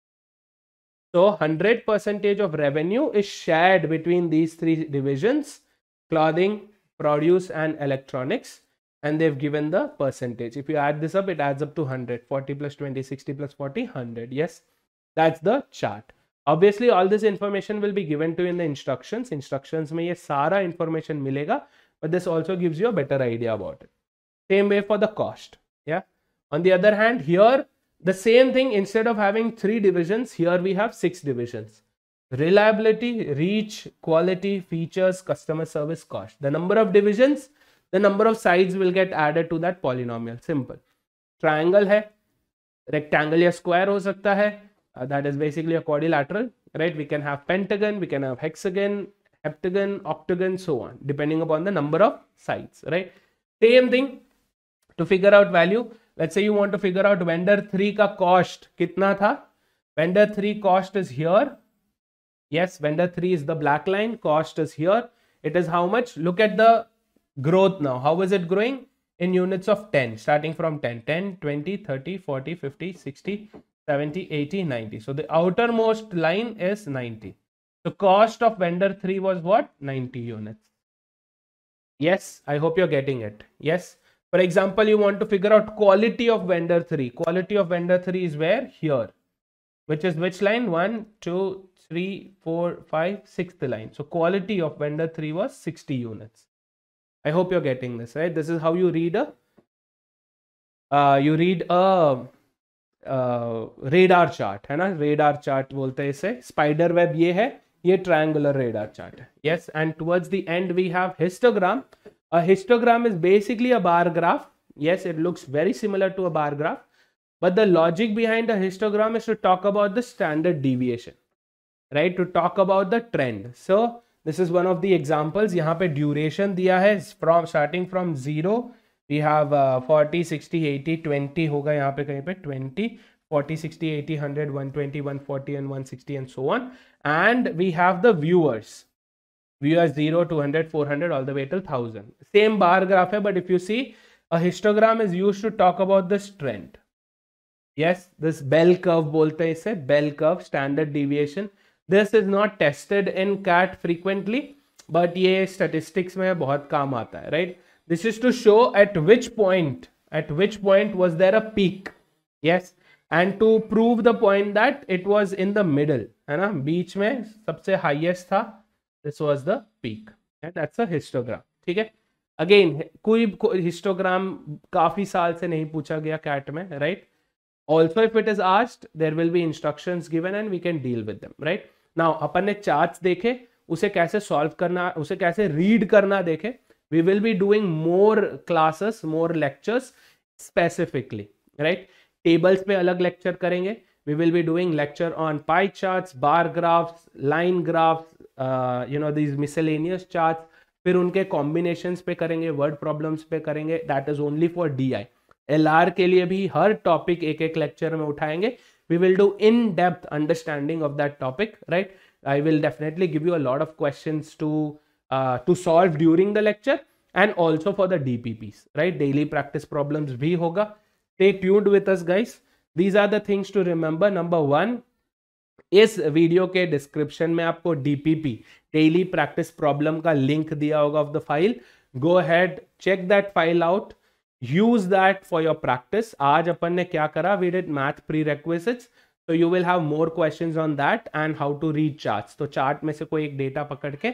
So 100 percentage of revenue is shared between these three divisions, clothing, produce and electronics and they've given the percentage. If you add this up it adds up to 100 40 plus 20 60 plus 40 100 yes that's the chart. Obviously all this information will be given to you in the instructions. Instructions mein ye sara information milega but this also gives you a better idea about it. Same way for the cost yeah? On the other hand here the same thing instead of having three divisions here we have six divisions. Reliability, reach, quality, features, customer service, cost. The number of divisions, the number of sides will get added to that polynomial. Simple. Triangle hai rectangle ya square ho sakta hai uh, that is basically a quadrilateral right? We can have pentagon we can have hexagon heptagon octagon so on depending upon the number of sides right? Same thing to figure out value let's say you want to figure out vendor 3 ka cost kitna tha vendor 3 cost is here. Yes vendor 3 is the black line cost is here. It is how much? Look at the growth now. How is it growing? In units of 10, starting from 10, 10, 20, 30, 40, 50, 60, 70, 80, 90. So the outermost line is 90. The cost of vendor 3 was what? 90 units. Yes, I hope you're getting it. Yes. For example, you want to figure out quality of vendor 3. Quality of vendor 3 is where? Here. Which is which line? 1, 2, 3, 4, 5, 6th line. So quality of vendor 3 was 60 units. I hope you're getting this, right? This is how you read a uh, you read a radar chart है ना radar chart बोलते हैं इसे spider web ये है ये triangular radar chart है yes and towards the end we have histogram A histogram is basically a bar graph. Yes, it looks very similar to a bar graph. But the logic behind a histogram is to talk about the standard deviation, right? To talk about the trend. So this is one of the examples यहाँ पे duration दिया है from starting from zero we have forty sixty eighty twenty होगा यहाँ पे कहीं पे twenty forty sixty eighty hundred one twenty one forty and one sixty and so on and we have the viewers viewers zero to hundred four hundred all the way till thousand same bar graph है but if you see a histogram is use to talk about the strength yes this bell curve बोलते हैं इसे bell curve standard deviation this is not tested in CAT frequently but ये statistics में बहुत काम आता है right this is to show at which point at which point was there a peak yes and to prove the point that it was in the middle है ना? बीच में सबसे हाइएस्ट था this was the peak that's a histogram ठीक है? Again कोई histogram काफ़ी साल से नहीं पूछा गया कैट में right also if it is asked there will be instruction given and we can deal with right now अपन ने चार्ट देखे, उसे कैसे सॉल्व करना, उसे कैसे रीड करना देखे we will be doing more classes more lectures specifically right tables पे अलग लेक्चर करेंगे we will be doing lecture on pie charts bar graphs line graphs you know these miscellaneous chart फिर उनके कॉम्बिनेशन पे करेंगे word problems पे करेंगे that is only for D I L R के लिए भी हर टॉपिक एक एक लेक्चर में उठाएँगे we will do in depth understanding of that topic right I will definitely give you a lot of question to to solve during the lecture and also for the DPPs right daily practice problems भी होगा stay tuned with us guys these are the things to remember number one इस video के description में आपको DPP daily practice problem का link दिया होगा of the file go head check that file out use that for your practice आज अपन ने क्या करा we did math prerequisites तो you will have more questions on that and how to read charts तो chart में से कोई एक डेटा पकड़ के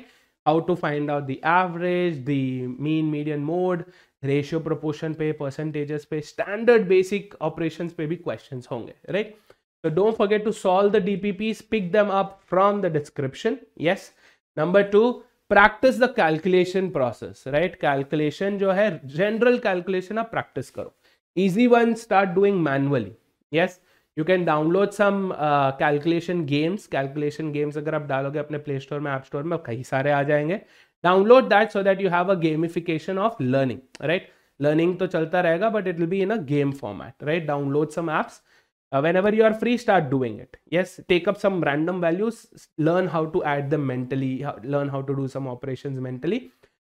how to find out the average the mean median mode ratio proportion पे percentages पे स्टैंडर्ड बेसिक ऑपरेशंस पे भी क्वेश्चंस होंगे right? So don't forget to solve the DPPs, pick them up from the description. Yes. Number two, practice the calculation process right calculation जो है general calculation आप practice करो। Easy one start doing manually yes you can download some calculation games calculation games अगर आप डालोगे अपने play store में app store में कई सारे आ जाएँगे। Download that so that you have a gamification of learning right learning तो चलता रहेगा but it will be in a game format right download some apps uh, whenever you are free start doing it yes take up some random values learn how to add them mentally learn how to do some operations mentally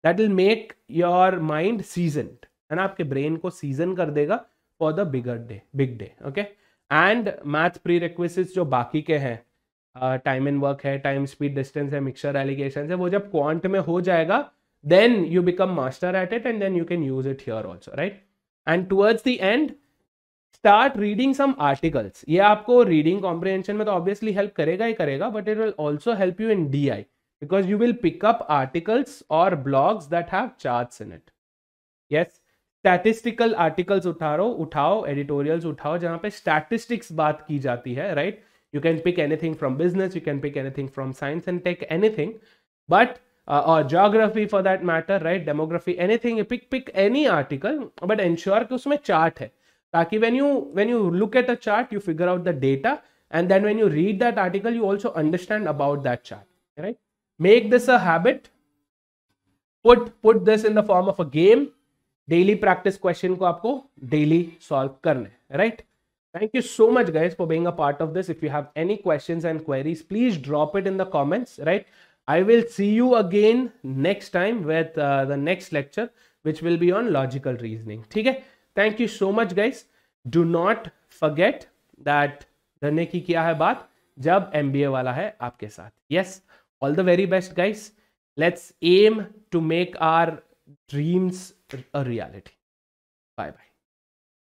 that will make your mind seasoned है ना आपके brain को season कर देगा for the bigger day big day okay and request जो बाकी के हैं टाइम इन वर्क है टाइम स्पीड डिस्टेंस है मिक्सर एलिगेशन है वो जब क्वांट में हो जाएगा then you become master at it and then you can use it here also right and towards the end start reading some articles ये आपको रीडिंग कॉम्प्रिहेंशन में तो ऑब्वियसली हेल्प करेगा ही करेगा but it will also help you in D I because you will pick up articles और blogs that have charts in it yes statistical articles उठाओ उठाओ एडिटोरियल्स उठाओ, जहाँ पे स्टैटिस्टिक्स बात की जाती है right you can pick anything from business you can pick anything from science and tech anything but और geography for that matter right demography anything pick pick any article but ensure कि उसमें chart है। ताकि when you when you look at a chart you figure out the data and then when you read that article you also understand about that chart right? Make this a habit. Put put this in the form of a game. Daily practice question ko aapko daily solve karna right? Thank you so much guys for being a part of this. If you have any questions and queries please drop it in the comments right? I will see you again next time with uh, the next lecture which will be on logical reasoning. Okay thank you so much guys do not forget that धरने की क्या है बात जब MBA वाला है आपके साथ। Yes all the very best guys let's aim to make our dreams a reality bye bye